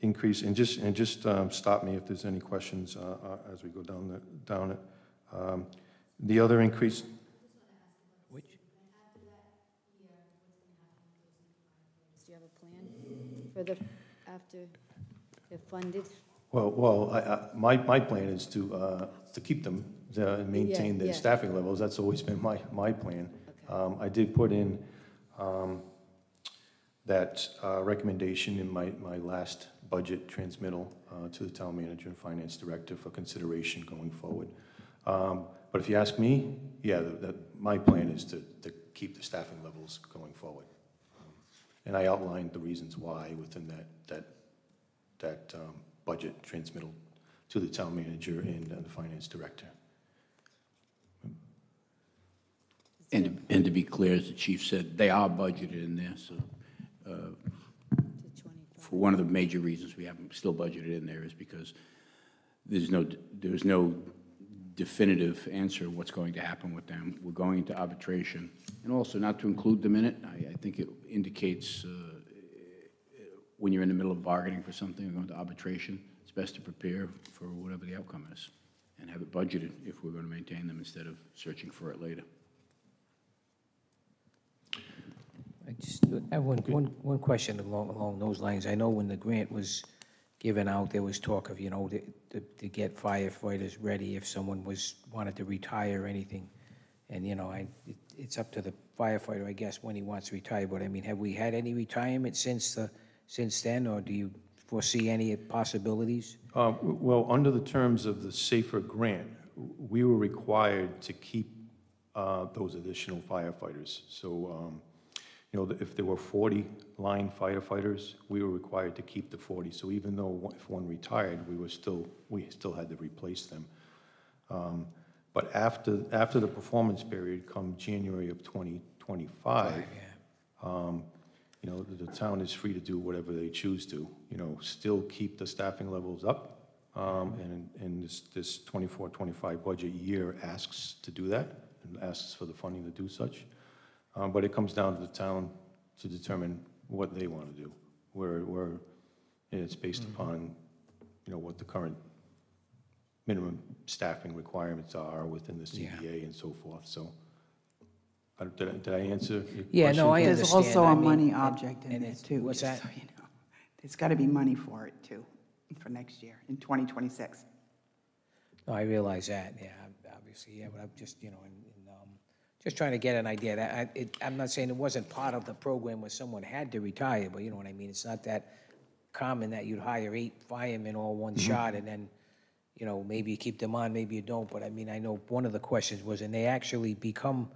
increase, and just, and just um, stop me if there's any questions uh, uh, as we go down, the down it. Um, The other increase, Which? Do you have a plan for the, after they're funded? well, well, I- I- my, my plan is to, uh, to keep them, uh, and maintain Yeah, their yeah. staffing levels. That's always been my, my plan. Um, I did put in um, that uh, recommendation in my, my last budget transmittal uh, to the town manager and finance director for consideration going forward. Um, But if you ask me, yeah, that, that- my plan is to, to keep the staffing levels going forward. And I outlined the reasons why within that, that, that um, budget transmittal to the town manager and uh, the finance director. And, and to be clear, as the chief said, they are budgeted in there, so, uh, for one of the major reasons we haven't still budgeted in there is because there's no, there's no definitive answer what's going to happen with them. We're going into arbitration, and also not to include them in it, I, I think it indicates, uh, when you're in the middle of bargaining for something, or going to arbitration, it's best to prepare for whatever the outcome is, and have it budgeted if we're going to maintain them instead of searching for it later. I just, have one, one, one question along, along those lines. I know when the grant was given out, there was talk of, you know, to, to, to get firefighters ready if someone was, wanted to retire or anything. And, you know, I, it, it's up to the firefighter, I guess, when he wants to retire, but I mean, have we had any retirement since the, since then, or do you foresee any possibilities? Uh, Well, under the terms of the SAFER grant, we were required to keep uh, those additional firefighters. So, um, you know, if there were 40 line firefighters, we were required to keep the 40. So even though if one retired, we were still, we still had to replace them. Um, But after, after the performance period, come January of 2025, um, you know, the the town is free to do whatever they choose to, you know, still keep the staffing levels up. um, And, and this, this 24, 25 budget year asks to do that, and asks for the funding to do such. Um, But it comes down to the town to determine what they want to do. Where, where, it's based upon, you know, what the current minimum staffing requirements are within the CBA and so forth, so. I Did I, did I answer your question? Yeah, no, I There's understand. also I a mean, money and- object in and there it's- too. What's just that? so you know. There's got to be money for it too, for next year, in 2026. No, I realize that, yeah, obviously, yeah, but I'm just, you know, in, in, just trying to get an idea. That, I, it, I'm not saying it wasn't part of the program where someone had to retire, but you know what I mean? It's not that common that you'd hire eight firemen all one shot and then, you know, maybe you keep them on, maybe you don't, but I mean, I know one of the questions was, and they actually become,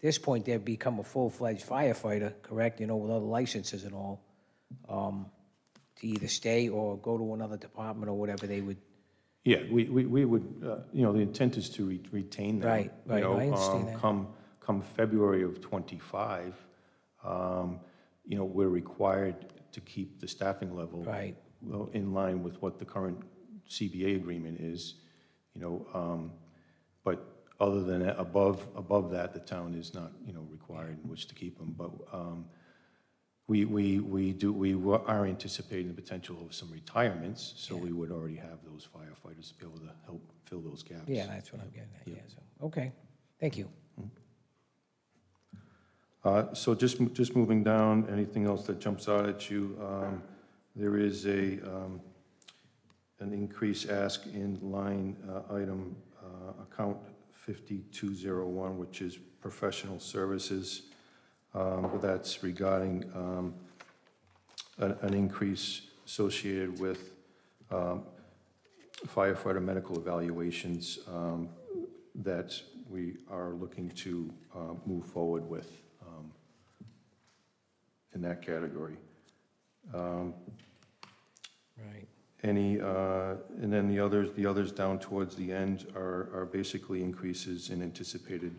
this point, they've become a full-fledged firefighter, correct, you know, with other licenses and all, um, to either stay or go to another department or whatever they would, Yeah, we, we, we would, uh, you know, the intent is to re- retain them. Right, you right, know, I understand um, that. Come, come February of '25, um, you know, we're required to keep the staffing level. Right. well, In line with what the current CBA agreement is, you know, um, but other than, that, above, above that, the town is not, you know, required in which to keep them. But um, we, we, we do, we are anticipating the potential of some retirements, so we would already have those firefighters to be able to help fill those gaps. yeah, that's what I'm getting at, yeah, so, okay, thank you. Uh, So just, just moving down, anything else that jumps out at you? um, There is a, um, an increase ask in line uh, item, uh, account 5201, which is professional services. Um, But that's regarding um, an, an increase associated with um, firefighter medical evaluations um, that we are looking to uh, move forward with in that category. Um, Right. Any, uh, and then the others, the others down towards the end are, are basically increases in anticipated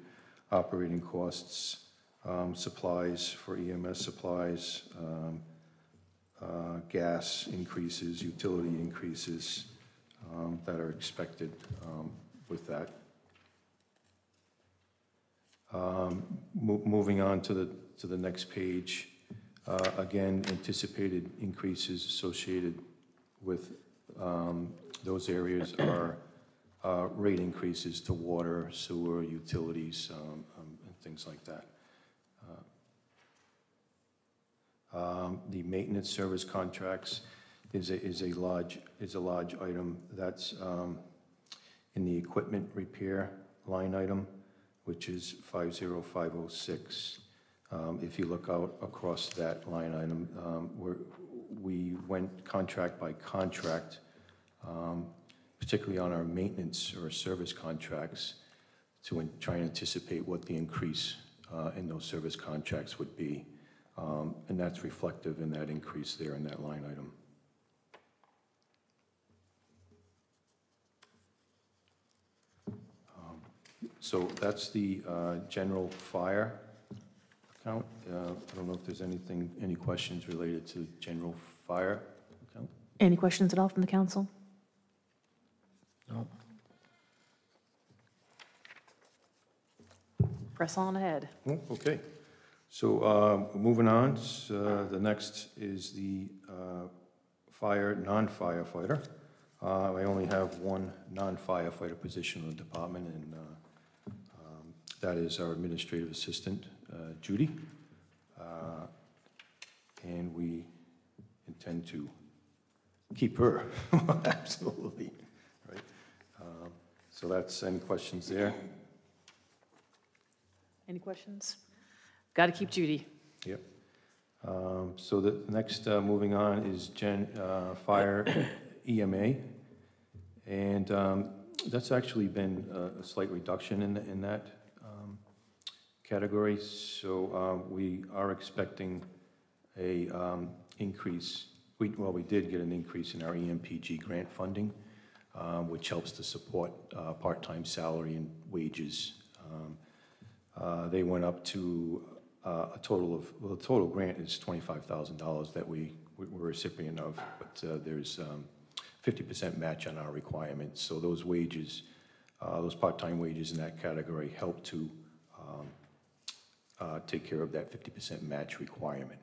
operating costs, um, supplies for EMS supplies, um, uh, gas increases, utility increases um, that are expected um, with that. Um, mo- Moving on to the, to the next page, uh, again, anticipated increases associated with um, those areas are uh, rate increases to water, sewer, utilities, um, um, and things like that. Uh, um, The maintenance service contracts is a, is a large, is a large item. That's um, in the equipment repair line item, which is 50506. Um, If you look out across that line item, um, we're, we went contract by contract, um, particularly on our maintenance or service contracts, to try and anticipate what the increase uh, in those service contracts would be. Um, And that's reflective in that increase there in that line item. Um, So that's the uh, general fire account. Uh, I don't know if there's anything, any questions related to general fire account? Any questions at all from the council? No. Press on ahead. Oh, Okay. So uh, moving on, s- uh, the next is the uh, fire, non-firefighter. Uh, I only have one non-firefighter position in the department, and uh, um, that is our administrative assistant, uh, Judy. Uh, And we intend to keep her, absolutely, right? Um, So that's, any questions there? Any questions? Got to keep Judy. Yep. Um, So the next, uh, moving on, is Gen, uh, Fire EMA. And um, that's actually been a- a slight reduction in, in that category. So um, we are expecting a um, increase, we, well, we did get an increase in our EMPG grant funding, um, which helps to support uh, part-time salary and wages. Um, uh, They went up to uh, a total of, well, the total grant is $25,000 that we, we- we're recipient of, but uh, there's um, 50% match on our requirements. So those wages, uh, those part-time wages in that category help to um, uh, take care of that 50% match requirement.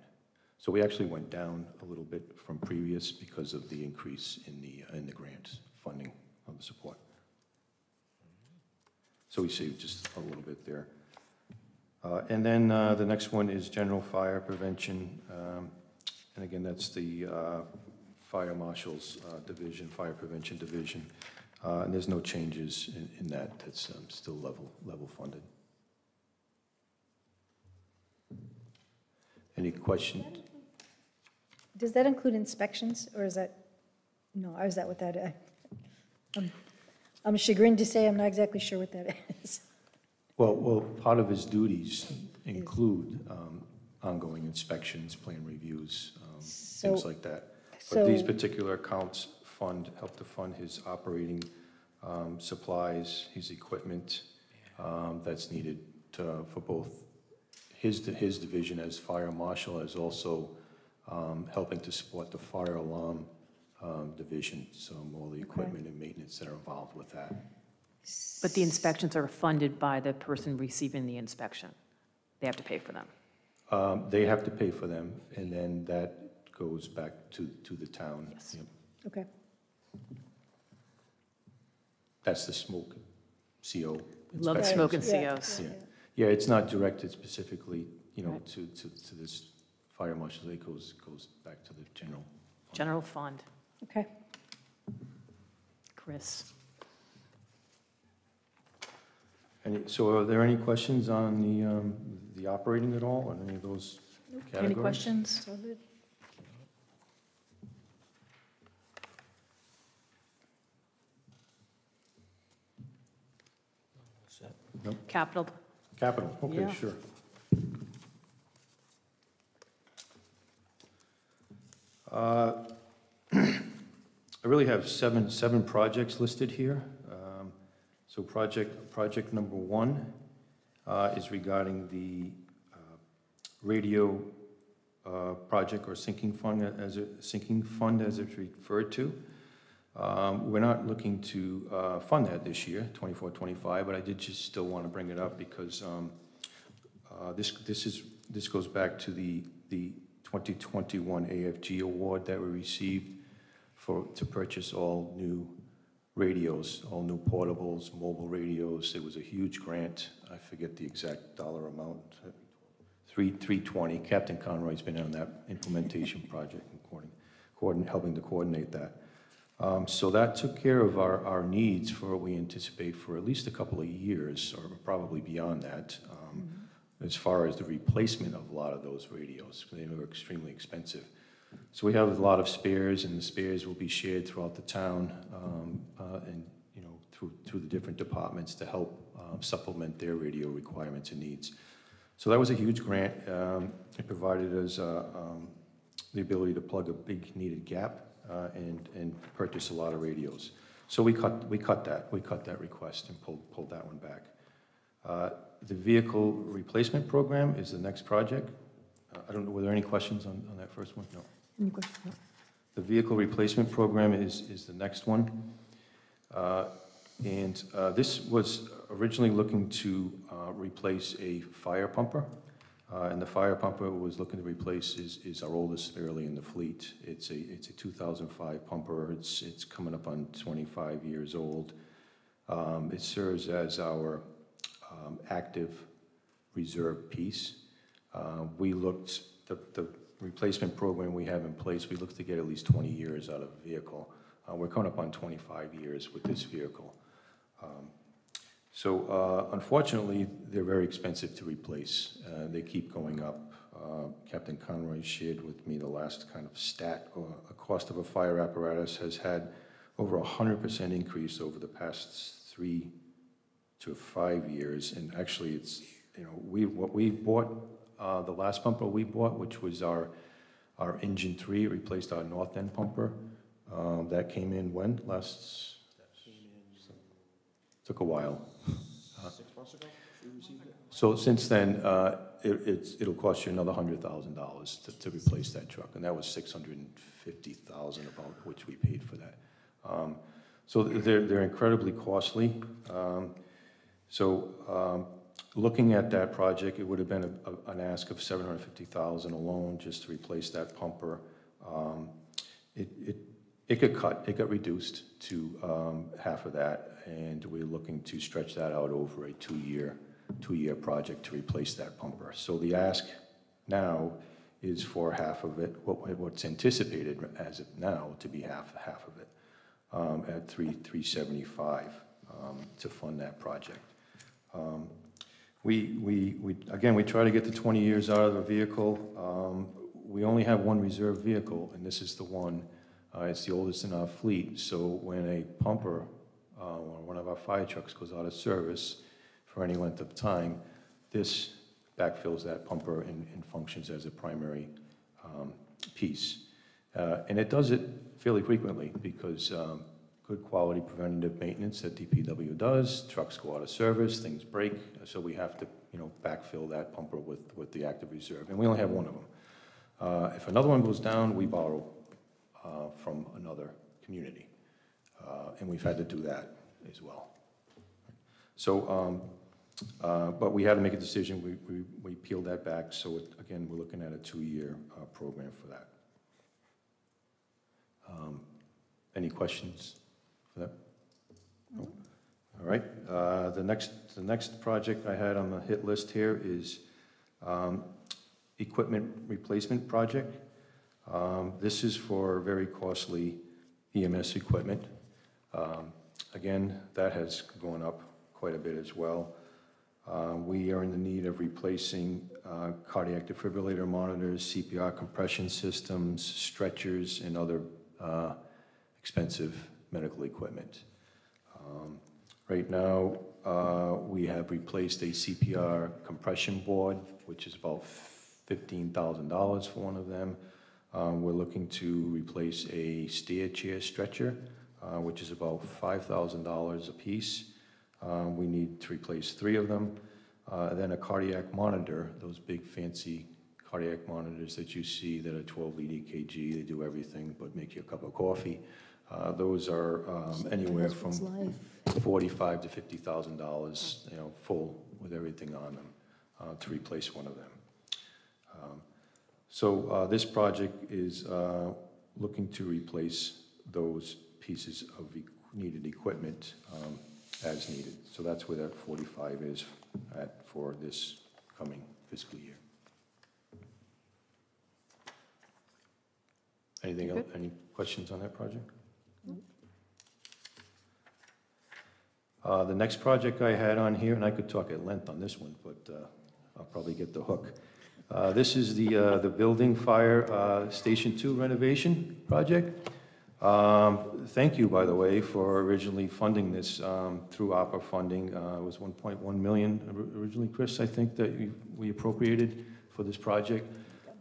So we actually went down a little bit from previous because of the increase in the, in the grant funding of the support. So we saved just a little bit there. Uh, And then uh, the next one is general fire prevention. um, And again, that's the uh, fire marshal's uh, division, fire prevention division. Uh, And there's no changes in in that. That's um, still level, level funded. Any questions? Does that include inspections, or is that, no, or is that what that, uh, I'm- I'm chagrined to say I'm not exactly sure what that is. Well, well, part of his duties include um, ongoing inspections, plan reviews, um, things So- like that. But these so- particular accounts fund, help to fund his operating um, supplies, his equipment um, that's needed to- for both his, his division as fire marshal, is also um, helping to support the fire alarm um, division, so all the equipment and maintenance that are involved with that. But the inspections are funded by the person receiving the inspection. They have to pay for them. Um, They have to pay for them, and then that goes back to, to the town. Yes. Yep. Okay. That's the smoke CO. Love inspections. smoking Yeah. COs. Yeah, yeah, it's not directed specifically, you know, Right. to, to, to this fire marshal, it goes, goes back to the general. General fund. Okay. Chris? Any, so are there any questions on the, um, the operating at all, on any of those categories? Any questions? So. Capital? Capital, okay, Yeah. sure. Uh, I really have seven, seven projects listed here. Um, So project, project number one uh, is regarding the uh, radio uh, project or sinking fund as a, sinking fund as it's referred to. Um, We're not looking to uh, fund that this year, 24, 25, but I did just still want to bring it up because um, uh, this, this is, this goes back to the, the 2021 AFG award that we received for, to purchase all new radios, all new portables, mobile radios. It was a huge grant. I forget the exact dollar amount. Three, 320. Captain Conroy's been on that implementation project and helping to coordinate that. Um, So that took care of our, our needs for what we anticipate for at least a couple of years, or probably beyond that, um, as far as the replacement of a lot of those radios. They were extremely expensive. So we have a lot of spares, and the spares will be shared throughout the town, um, uh, and, you know, through, through the different departments to help uh, supplement their radio requirements and needs. So that was a huge grant. Um, It provided us uh, um, the ability to plug a big needed gap uh, and, and purchase a lot of radios. So we cut, we cut that, we cut that request and pulled, pulled that one back. Uh, The vehicle replacement program is the next project. Uh, I don't know, were there any questions on, on that first one? No. Any questions? No. The vehicle replacement program is, is the next one. Uh, And uh, this was originally looking to uh, replace a fire pumper. Uh, And the fire pumper was looking to replace is, is our oldest fairly in the fleet. It's a, it's a 2005 pumper. It's, it's coming up on 25 years old. Um, It serves as our um, active reserve piece. Uh, We looked, the, the replacement program we have in place, we look to get at least 20 years out of a vehicle. Uh, We're coming up on 25 years with this vehicle. Um, So uh, unfortunately, they're very expensive to replace. Uh, They keep going up. Uh, Captain Conroy shared with me the last kind of stat. uh, A cost of a fire apparatus has had over a 100% increase over the past three to five years. And actually, it's, you know, we, what we bought, uh, the last pumper we bought, which was our, our engine three, replaced our north end pumper. Um, That came in when? Last, took a while. Six months ago, we received it? So since then, uh, it'll cost you another hundred thousand dollars to, replace that truck, and that was six hundred and fifty thousand about which we paid for that. Um, So they're, they're incredibly costly. Um, So, um, looking at that project, it would have been an ask of seven hundred fifty thousand alone just to replace that pumper. Um, it, it got cut, it got reduced to, um, half of that, and we're looking to stretch that out over a two-year, two-year project to replace that pumper. So the ask now is for half of it, what, what's anticipated as of now to be half, half of it, um, at three, three seventy-five, um, to fund that project. Um, We, we, we, again, we try to get the 20 years out of the vehicle. Um, We only have one reserve vehicle, and this is the one, uh, it's the oldest in our fleet. So when a pumper, uh, or one of our fire trucks goes out of service for any length of time, this backfills that pumper and, and functions as a primary um, piece. Uh, And it does it fairly frequently because um, good quality preventative maintenance that DPW does, trucks go out of service, things break, so we have to, you know, backfill that pumper with, with the active reserve, and we only have one of them. Uh, If another one goes down, we borrow uh, from another community, Uh, and we've had to do that as well. So, um, uh, but we had to make a decision, we, we we peeled that back, so it- again, we're looking at a two-year uh, program for that. Um, Any questions for that? No? All right, uh, the next, the next project I had on the hit list here is um, equipment replacement project. Um, This is for very costly EMS equipment. Um, Again, that has gone up quite a bit as well. Uh, We are in the need of replacing uh, cardiac defibrillator monitors, CPR compression systems, stretchers, and other uh, expensive medical equipment. Um, Right now, uh, we have replaced a CPR compression board, which is about $15,000 for one of them. Um, We're looking to replace a stair chair stretcher, uh, which is about $5,000 apiece. Uh, We need to replace three of them. Uh, Then a cardiac monitor, those big fancy cardiac monitors that you see that are 12 lead EKG, they do everything but make you a cup of coffee. Uh, Those are um, anywhere from 45 to $50,000, you know, full with everything on them, uh, to replace one of them. Um, So uh, this project is uh, looking to replace those pieces of e- needed equipment um, as needed. So that's where that 45 is at for this coming fiscal year. Anything else, any questions on that project? Uh, The next project I had on here, and I could talk at length on this one, but uh, I'll probably get the hook. Uh, This is the, uh, the building fire uh, Station 2 renovation project. Um, Thank you, by the way, for originally funding this um, through ARPA funding. Uh, It was 1.1 million or- originally, Chris, I think, that we appropriated for this project.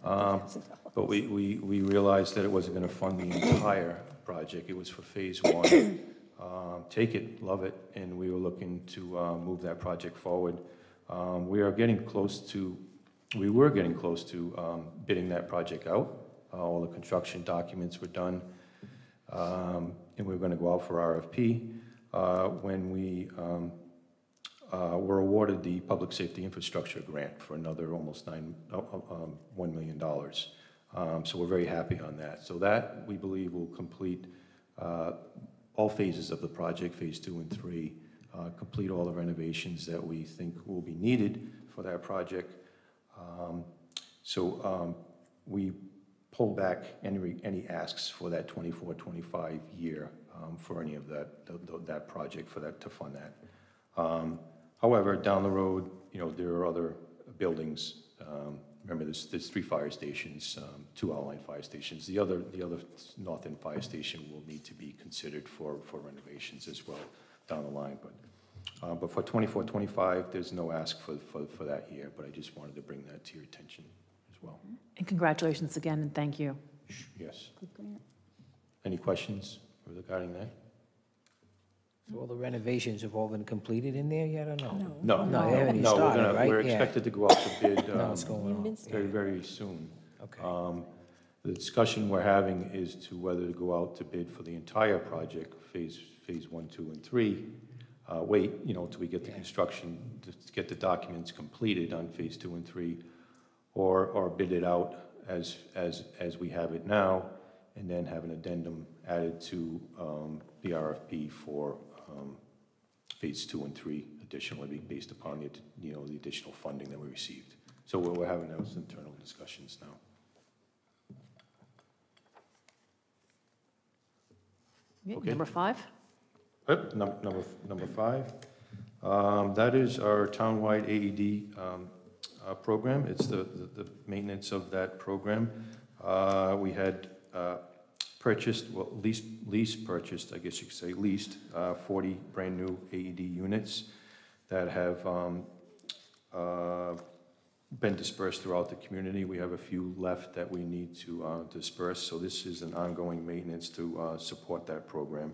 Um, But we, we, we realized that it wasn't going to fund the entire project. It was for phase one. Um, Take it, love it, and we were looking to uh, move that project forward. Um, We are getting close to, we were getting close to um, bidding that project out. Uh, All the construction documents were done, um, and we were going to go out for RFP. Uh, When we um, uh, were awarded the Public Safety Infrastructure Grant for another almost nine, uh, uh, um, $1 million. Um, So we're very happy on that. So that, we believe, will complete uh, all phases of the project, Phase Two and Three, uh, complete all the renovations that we think will be needed for that project. Um, So um, we pulled back any, any asks for that 24, 25 year um, for any of that, th- th- that project, for that, to fund that. Um, However, down the road, you know, there are other buildings. um, Remember, there's, there's three fire stations, um, two outline fire stations. The other, the other north end fire station will need to be considered for, for renovations as well down the line. But, uh, but for 24, 25, there's no ask for, for, for that year, but I just wanted to bring that to your attention as well. And congratulations again, and thank you. Yes. Any questions regarding that? So all the renovations have all been completed in there yet, or no? No, No, they haven't even no, we're started, gonna, right? we're Yeah. expected to go out to bid um, it's going on. very, very soon. Okay. Um, The discussion we're having is to whether to go out to bid for the entire project, phase, phase one, two, and three. Uh, Wait, you know, till we get the construction, to get the documents completed on phase two and three, or, or bid it out as, as, as we have it now, and then have an addendum added to um, the RFP for um, phase two and three additionally, based upon the, you know, the additional funding that we received. So we're, we're having those internal discussions now. Okay. Number five? Yep, num- number, number five. Um, That is our townwide AED um, uh, program. It's the, the the maintenance of that program. Uh, We had uh, purchased, well, leased, lease purchased, I guess you could say, leased uh, 40 brand-new AED units that have um, uh, been dispersed throughout the community. We have a few left that we need to uh, disperse, so this is an ongoing maintenance to uh, support that program.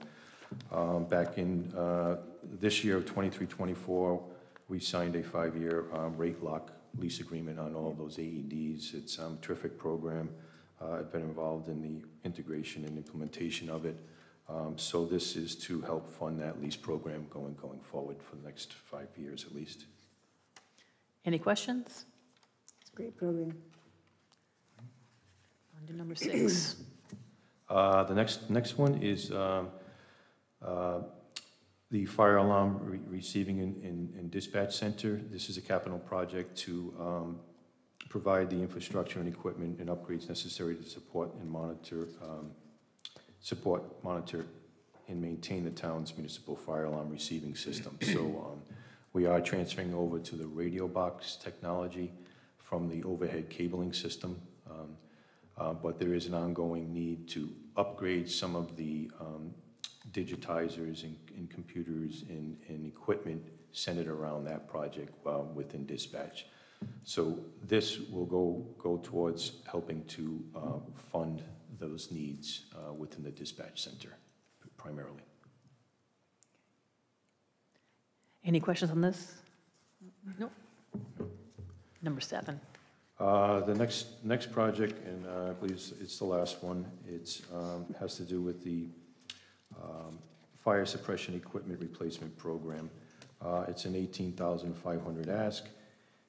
Um, Back in uh, this year, 23-24, we signed a five-year um, rate lock lease agreement on all of those AEDs. It's a terrific program. Uh, I've been involved in the integration and implementation of it. Um, So this is to help fund that lease program going, going forward for the next five years at least. Any questions? It's a great program. On to number six. Uh, The next, next one is um, the fire alarm re- receiving and dispatch center. This is a capital project to um, provide the infrastructure and equipment and upgrades necessary to support and monitor, um, support, monitor, and maintain the town's municipal fire alarm receiving system. So um, we are transferring over to the radio box technology from the overhead cabling system. Um, uh, But there is an ongoing need to upgrade some of the um, digitizers and and computers and and equipment centered around that project uh, within dispatch. So this will go, go towards helping to uh, fund those needs uh, within the dispatch center primarily. Any questions on this? Nope. Number seven. Uh, The next, next project, and uh, I believe it's- it's the last one, It um, has to do with the um, fire suppression equipment replacement program. Uh, It's an 18,500 ask,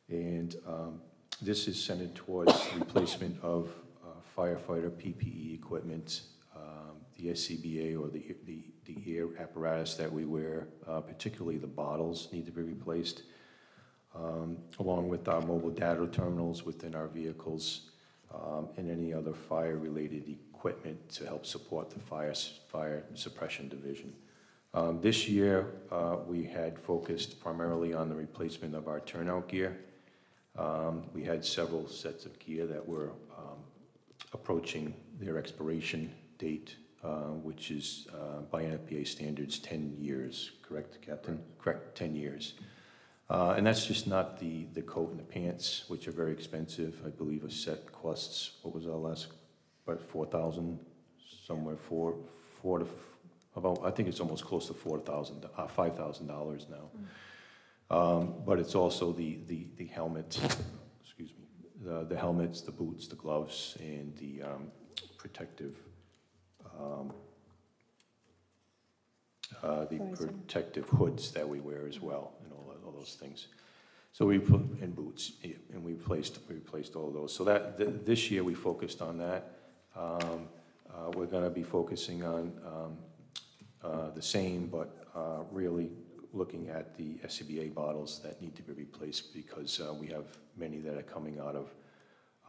and um, this is centered towards replacement of uh, firefighter PPE equipment, um, the SCBA or the, the the air apparatus that we wear, uh, particularly the bottles, need to be replaced, um, along with our mobile data terminals within our vehicles, um, and any other fire-related equipment to help support the fire, fire suppression division. Um, This year, uh, we had focused primarily on the replacement of our turnout gear. Um, We had several sets of gear that were um, approaching their expiration date, uh, which is uh, by NFPA standards, 10 years, correct, Captain? Correct, 10 years. Uh, And that's just not the, the coat and the pants, which are very expensive. I believe a set costs, what was our last, about 4,000, somewhere, four, four to, f- about, I think it's almost close to 4,000, uh, $5,000 now. Um, But it's also the, the, the helmet, excuse me, the, the helmets, the boots, the gloves, and the um, protective, um, uh, the Visor. protective hoods that we wear as well, and all, all those things. So we put, and boots, yeah, and we replaced, we replaced all those. So that, th- this year, we focused on that. Um, uh, We're gonna be focusing on um, uh, the same, but uh, really looking at the SCBA bottles that need to be replaced because uh, we have many that are coming out of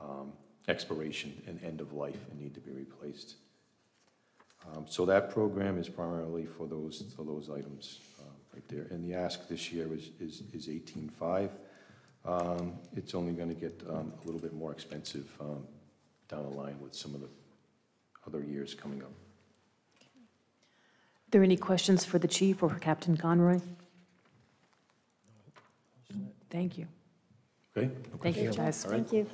um, expiration and end of life and need to be replaced. Um, So that program is primarily for those, for those items uh, right there. And the ask this year is, is is 18.5. Um, It's only going to get um, a little bit more expensive um, down the line with some of the other years coming up. Are there any questions for the chief or for Captain Conroy? Thank you. Okay? Thank you, guys. All right. Thank you.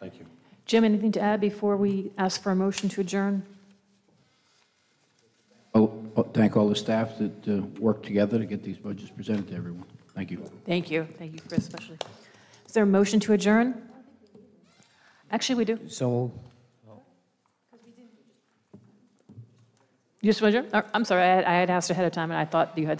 Thank you. Jim, anything to add before we ask for a motion to adjourn? Oh, oh, Thank all the staff that uh, worked together to get these budgets presented to everyone. Thank you. Thank you. Thank you, Chris, especially. Is there a motion to adjourn? Actually, we do. So You just want to adjourn? Oh, I'm sorry, I had- I had asked ahead of time, and I thought you had